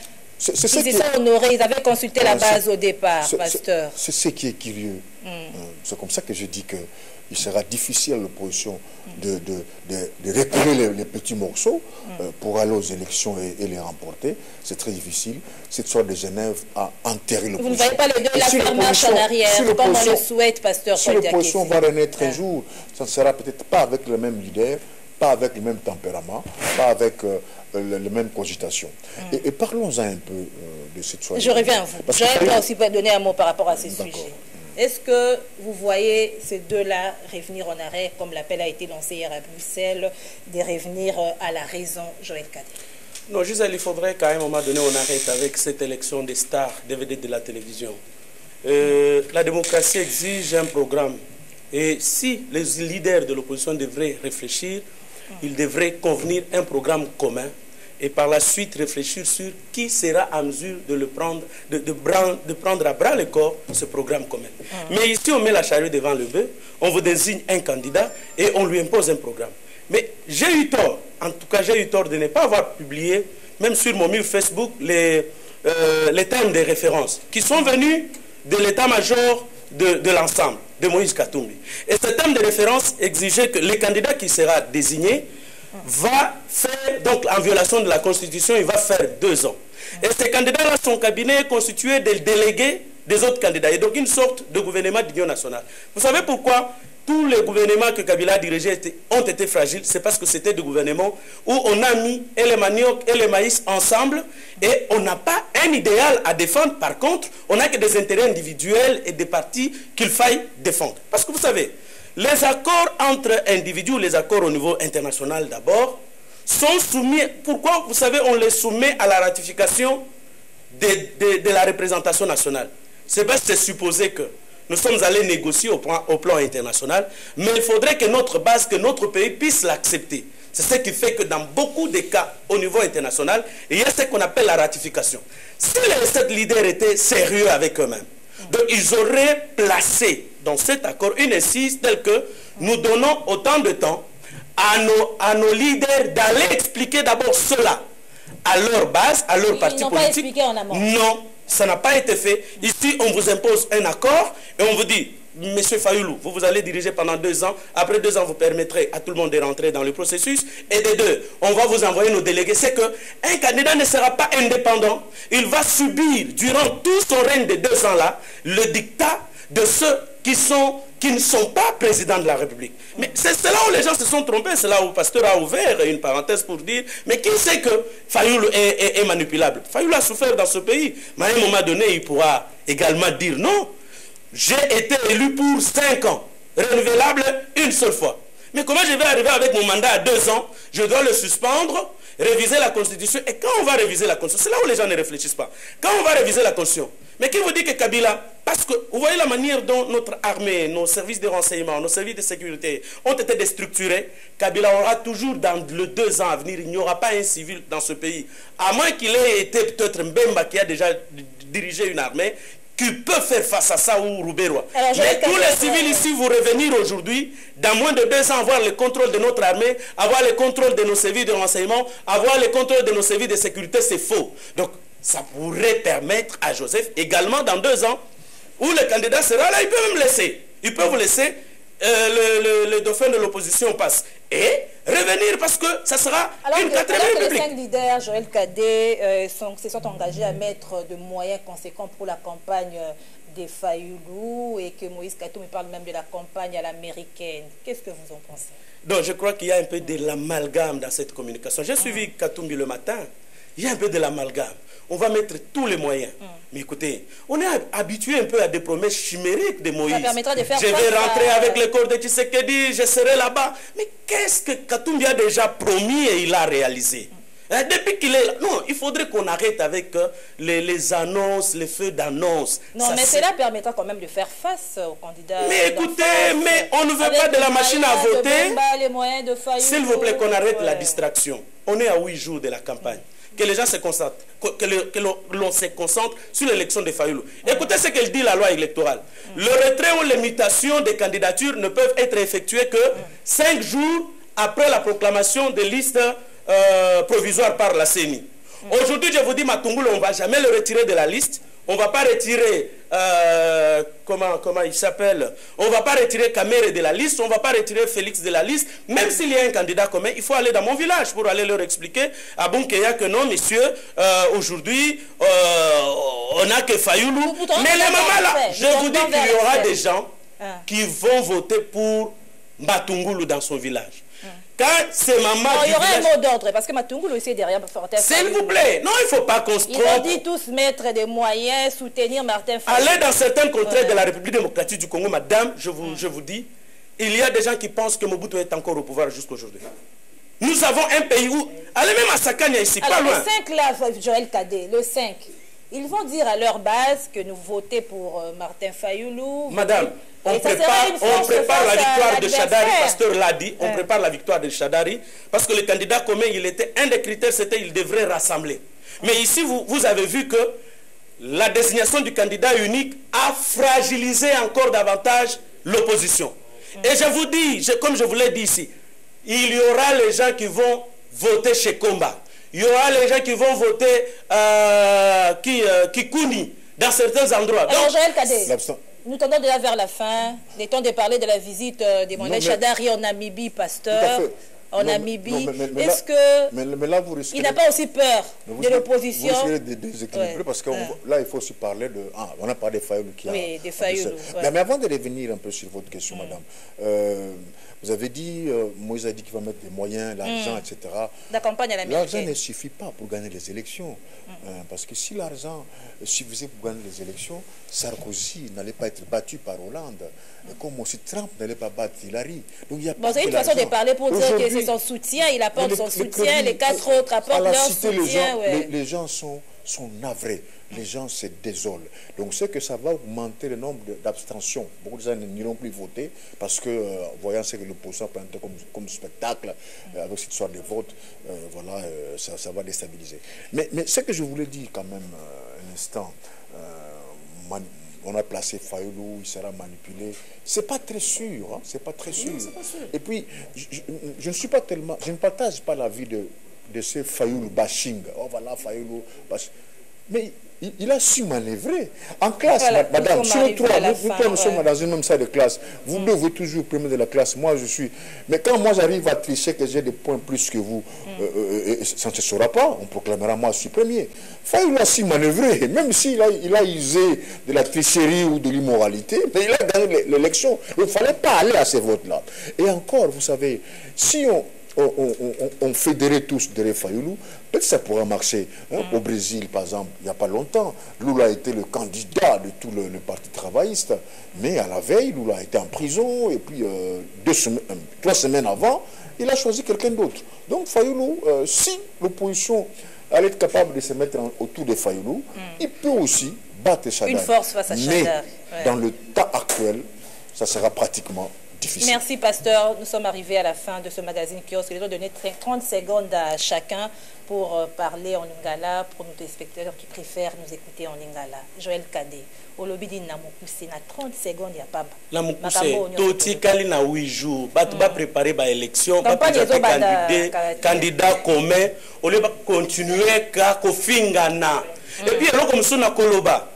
Ils se sont honorés. Ils avaient consulté la base au départ, pasteur. C'est ce qui est curieux. Euh, C'est comme ça que je dis que il sera difficile à l'opposition de, de, de, de reculer les, les petits morceaux euh, pour aller aux élections et, et les remporter. C'est très difficile. Cette sorte de Genève a enterré Vous l'opposition. ne voyez pas le deux la si marche en arrière, si comme on le souhaite, pasteur si l'opposition va renaître un jour, ça ne sera peut-être pas avec le même leader, pas avec le même tempérament, pas avec euh, le, le même cogitation. Et, et parlons-en un peu euh, de cette soirée. Je reviens à vous. J'aimerais Fayoulou- aussi donner un mot par rapport à ces sujets. Est-ce que vous voyez ces deux-là revenir en arrêt, comme l'appel a été lancé hier à Bruxelles, de revenir euh, à la raison, Joël Cadet? Non, Gisèle, il faudrait qu'à un moment donné, on arrête avec cette élection des stars, des vedettes de la télévision. Euh, la démocratie exige un programme. Et si les leaders de l'opposition devraient réfléchir, ils devraient convenir un programme commun et par la suite réfléchir sur qui sera à mesure de le prendre, de, de bran- de prendre à bras le corps ce programme commun. Mais ici, on met la charrue devant le bœuf, on vous désigne un candidat et on lui impose un programme. Mais j'ai eu tort, en tout cas j'ai eu tort de ne pas avoir publié, même sur mon mur Facebook, les, euh, les thèmes de référence qui sont venus de l'état-major de, de l'ensemble, de Moïse Katumbi. Et ce thème de référence exigeait que le candidat qui sera désigné va faire, donc en violation de la Constitution, il va faire deux ans. Et ce candidat-là, son cabinet est constitué des délégués des autres candidats. Et donc une sorte de gouvernement d'union nationale. Vous savez pourquoi tous les gouvernements que Kabila dirigeait étaient- ont été fragiles? C'est parce que c'était des gouvernements où on a mis et les manioc et les maïs ensemble et on n'a pas un idéal à défendre. Par contre, on n'a que des intérêts individuels et des partis qu'il faille défendre. Parce que vous savez, les accords entre individus, les accords au niveau international d'abord, sont soumis. Pourquoi Vous savez, on les soumet à la ratification de, la représentation nationale. C'est parce que supposé que nous sommes allés négocier au plan, international, mais il faudrait que notre base, que notre pays puisse l'accepter. C'est ce qui fait que dans beaucoup de cas au niveau international, il y a ce qu'on appelle la ratification. Si les sept leaders étaient sérieux avec eux-mêmes, ils auraient placé dans cet accord une assise telle que nous donnons autant de temps à nos, à nos leaders d'aller expliquer d'abord cela à leur base, à leur Ils parti pas politique. expliqué en amont. Non, ça n'a pas été fait. Ici, on vous impose un accord et on vous dit, Monsieur Fayoulou, vous vous allez diriger pendant deux ans. Après deux ans, vous permettrez à tout le monde de rentrer dans le processus. Et de deux, on va vous envoyer nos délégués. C'est que un candidat ne sera pas indépendant. Il va subir durant tout son règne de deux ans-là le dictat de ceux qui, ne sont pas présidents de la République. Mais c'est là où les gens se sont trompés. C'est là où le pasteur a ouvert une parenthèse pour dire, mais qui sait que Fayoulou est, est- manipulable? Fayoulou a souffert dans ce pays. Mais à un moment donné, il pourra également dire non. J'ai été élu pour cinq ans, renouvelable une seule fois. Mais comment je vais arriver avec mon mandat à deux ans? Je dois le suspendre, réviser la Constitution. Et quand on va réviser la Constitution, c'est là où les gens ne réfléchissent pas. Quand on va réviser la Constitution, mais qui vous dit que Kabila, parce que vous voyez la manière dont notre armée, nos services de renseignement, nos services de sécurité ont été déstructurés, Kabila aura toujours dans les deux ans à venir, il n'y aura pas un civil dans ce pays. À moins qu'il ait été peut-être Mbemba qui a déjà dirigé une armée, qui peut faire face à ça ou. Alors, je Mais tous les civils ici, vous revenir aujourd'hui, dans moins de deux ans, avoir le contrôle de notre armée, avoir le contrôle de nos services de renseignement, avoir le contrôle de nos services de sécurité, c'est faux. Donc, ça pourrait permettre à Joseph, également dans deux ans, où le candidat sera là, il peut même laisser. Il peut vous laisser, euh, le, le- le dauphin de l'opposition passe. Et revenir parce que ça sera Alors une quatrième alors que les république. cinq leaders, Joël Cadet, euh, sont- se sont engagés à mettre de moyens conséquents pour la campagne euh, des Fayoulou et que Moïse Katoum parle même de la campagne à l'américaine. Qu'est-ce que vous en pensez? Donc je crois qu'il y a un peu de l'amalgame dans cette communication. J'ai suivi Katumbi le matin. Il y a un peu de l'amalgame. On va mettre tous les moyens. Mais écoutez, on est habitué un peu à des promesses chimériques de Moïse. permettra de faire je vais rentrer à- avec le corps de Tshisekedi, je serai là-bas. Mais qu'est-ce que Katumbi a déjà promis et il a réalisé? Hein, depuis qu'il est là, non, il faudrait qu'on arrête avec euh, les, les annonces, les feux d'annonce. Non, Ça, mais cela permettra quand même de faire face aux candidats. Mais écoutez, mais on ne veut pas de la machine à voter. S'il vous plaît, qu'on arrête la distraction. On est à huit jours de la campagne. Que les gens se concentrent, que, l'on se concentre sur l'élection de Fayoulou. Écoutez ce qu'elle dit la loi électorale. Le retrait ou l'imitation des candidatures ne peuvent être effectués que cinq jours après la proclamation des listes euh, provisoires par la CENI. Aujourd'hui, je vous dis, Matungulu, on ne va jamais le retirer de la liste. On ne va pas retirer, euh, comment, comment il s'appelle? On ne va pas retirer Kamere de la liste, on ne va pas retirer Félix de la liste. Même s'il y a un candidat commun, il faut aller dans mon village pour aller leur expliquer à Bunkeya que non, messieurs, euh, aujourd'hui, euh, on n'a que Fayoulou. Mais les mamans là, je vous dis qu'il y aura des gens Ah. qui vont voter pour Matungulu dans son village. Quand c'est maman il y aura un mot d'ordre parce que Matungulu aussi est derrière Fortin S'il vous plaît, non, il ne faut pas qu'on se Ils ont trompe. dit tous mettre des moyens, soutenir Martin Fayou. Allez dans certaines contrées Ouais. de la République démocratique du Congo, madame, je vous, je vous dis, il y a des gens qui pensent que Mobutu est encore au pouvoir jusqu'aujourd'hui. Nous avons un pays où... Allez même à Sakania ici, pas loin. le 5 là, Joël Cadet, le 5, ils vont dire à leur base que nous votons pour euh, Martin Fayoulou. Madame, on prépare, on prépare la victoire de Chadari, pasteur l'a dit, on Ouais. prépare la victoire de Chadari, parce que le candidat commun, il était, un des critères, c'était il devrait rassembler. Mais ici, vous, vous avez vu que la désignation du candidat unique a fragilisé encore davantage l'opposition. Et je vous dis, je- comme je vous l'ai dit ici, il y aura les gens qui vont voter chez Komba. Il y aura les gens qui vont voter euh, qui, euh, Kikuni dans certains endroits. Donc, nous tendons déjà vers la fin. Il est temps de parler de la visite euh, de Non, Mohamed mais- Chadari en Namibie, pasteur. En Non, Namibie. Est-ce que mais, mais là, vous risquez. il n'a pas aussi peur de l'opposition Vous risquez de déséquilibrer Ouais. parce que là, il faut aussi parler de. Ah, on a parlé de Fayoulou qui a. Oui, de Fayoulou, ouais. Mais, mais avant de revenir un peu sur votre question, madame, euh, vous avez dit, euh, Moïse a dit qu'il va mettre des moyens, l'argent, etc. La campagne à L'argent ne suffit pas pour gagner les élections. Euh, parce que si l'argent suffisait pour gagner les élections, Sarkozy n'allait pas être battu par Hollande. Et comme aussi Trump n'allait pas battre Hillary. Donc il y a Bon, c'est une façon de parler pour dire que c'est son soutien, il apporte son les- soutien, crédits, les quatre autres apportent leur cité, les soutien. gens, ouais. les, les gens sont, sont navrés. Les gens se désolent. Donc, c'est que ça va augmenter le nombre d'abstentions. Beaucoup de gens n'iront plus voter parce que, euh, voyant ce que l'opposition présentait comme, comme spectacle, euh, avec cette histoire de vote, euh, voilà, ça, ça va déstabiliser. Mais, mais ce que je voulais dire quand même un instant, man- on a placé Fayoulou, il sera manipulé. C'est pas très sûr, hein, c'est pas très sûr. Et puis, je, je- je ne suis pas tellement, je ne partage pas l'avis de, de ce Fayoulou bashing. Oh voilà, Fayoulou bashing. Mais il, il a su manœuvrer. En classe, Voilà, madame, sur le arrivés trois, à la nous, sommes dans une même salle de classe. Vous devez toujours premier de la classe. Moi, je suis. Mais quand moi, j'arrive à tricher que j'ai des points plus que vous, euh, euh, euh, ça ne se saura pas. On proclamera moi, je suis premier. Fayoulou a su manœuvrer. Même s'il a, il a usé de la tricherie ou de l'immoralité, mais il a gagné l'élection. Il ne fallait pas aller à ces votes-là. Et encore, vous savez, si on on, on, on- on fédérait tous derrière Fayoulou, peut-être ça pourrait marcher. hein. Au Brésil, par exemple, il n'y a pas longtemps, Lula a été le candidat de tout le, le parti travailliste, mais à la veille, Lula a été en prison, et puis euh, deux semaines, euh, trois semaines avant, il a choisi quelqu'un d'autre. Donc Fayoulou, euh, si l'opposition allait être capable de se mettre en- autour de Fayoulou, il peut aussi battre Chadar. Une force face à Mais ouais. dans le temps actuel, ça sera pratiquement difficile. Merci, pasteur. Nous sommes arrivés à la fin de ce magazine kiosque. Il doit donner 30 secondes à chacun pour euh, parler en lingala, pour nos téléspectateurs qui préfèrent nous écouter en lingala. Joël Kadé, au lobby d'Inamokuse, na 30 secondes, il n'y a pas. na mokuse Makambo nyonso totikali na 8 jours bato baprépare baélection Campagne baprésente ezobanda candidat kala te. candidat commun au lieu bakontinue ka kofingana epuis eloko mosusu na koloba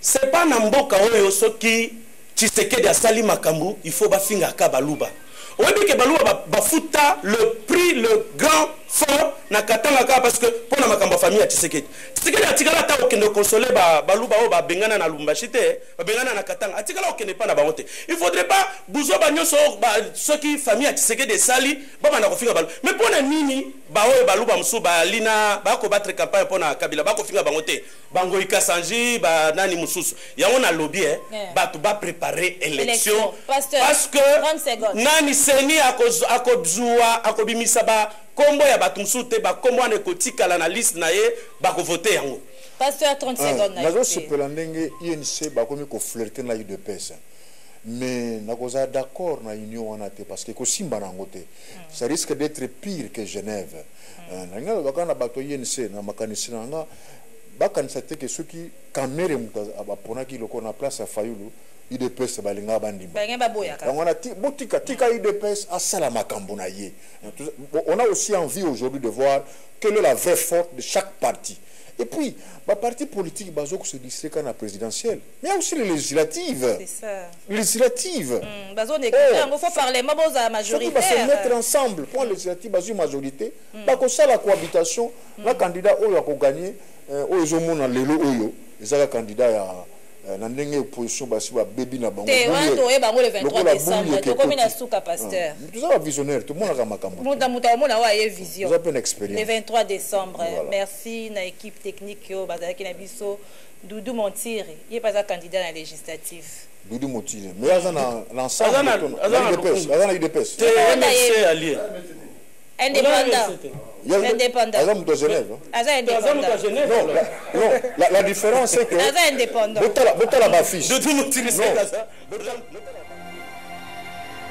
c'est pas na mboka oyo soki tshisekedi asali makambo il faut bafingaka baluba. Oyebi ke baluba ba- bafuta le prix le grand fort na katanga kaka parce que mpo na makambo ya famille ya tshisekedi tshisekedi atikala ata kokende konsole ba- baluba oyo babengana na lumbashi te babengana na katanga atikala kokende epa na bango te il faudrait pas buzwa banyonso oyo ba- soki famille ya tshisekedi esali babanda kofinga baluba mais mpo na nini baoyo baluba mosusu balina bakobatre campagne mpo na kabila bakofinga bango te bango ikasanji banani mosusu yango nalobi eh, Yeah. bato baprépare élection Élection. Pasteur, parce que 30 secondes. nani seni akoz- akozwa akobimisa ba nkombo ya bato mosusu te bakombo wana ekotikala na liste na ye bakovote yango. Pasteur 30 secondes na yo te. nazosepela ndenge inc bakomi koflirte na udps mais nakozala d'accord na union wana te parce que kosimba na yango te. Ça risque d'être pire que genève. Euh, na ngai nalobaka na bato inc na makanisi na nga bakanisa te ke soki kamere moto aponaki loko na place ya fayulu baboyaka yango wana ti- botika tika udps asala makambo na ye. On a aussi envie aujourd'hui de voir quelle est la vraie force de chaque parti. Et puis baparti politique bazo se distraire kaka na présidentielle. Mais il y a aussi les législatives. Législatives. Oh. soki base mettre majoritaire. ensemble. Mpo législative bazwi majorité. Bakosala cohabitation. Na candidat oyo akoganye euh, oyo ezomona lelo oyo ezaka candidat ya Eh, na ndenge opposition basi babebi na bangotoza bavisionnaire ah, tomonaka makamboza mpe na expérience23 décembre voilà. merci na équipe technique oyo bazalaki na biso. Dudu montiri ye mpe aza candidat na législative. Dudu montiri mais aza na ensemble aza na udps indépendant. Indépendant. aza moto ya genève hein? aza indépendant. Genève non la, non la, la différence c'est que aza indépendant. botala motiri se kaza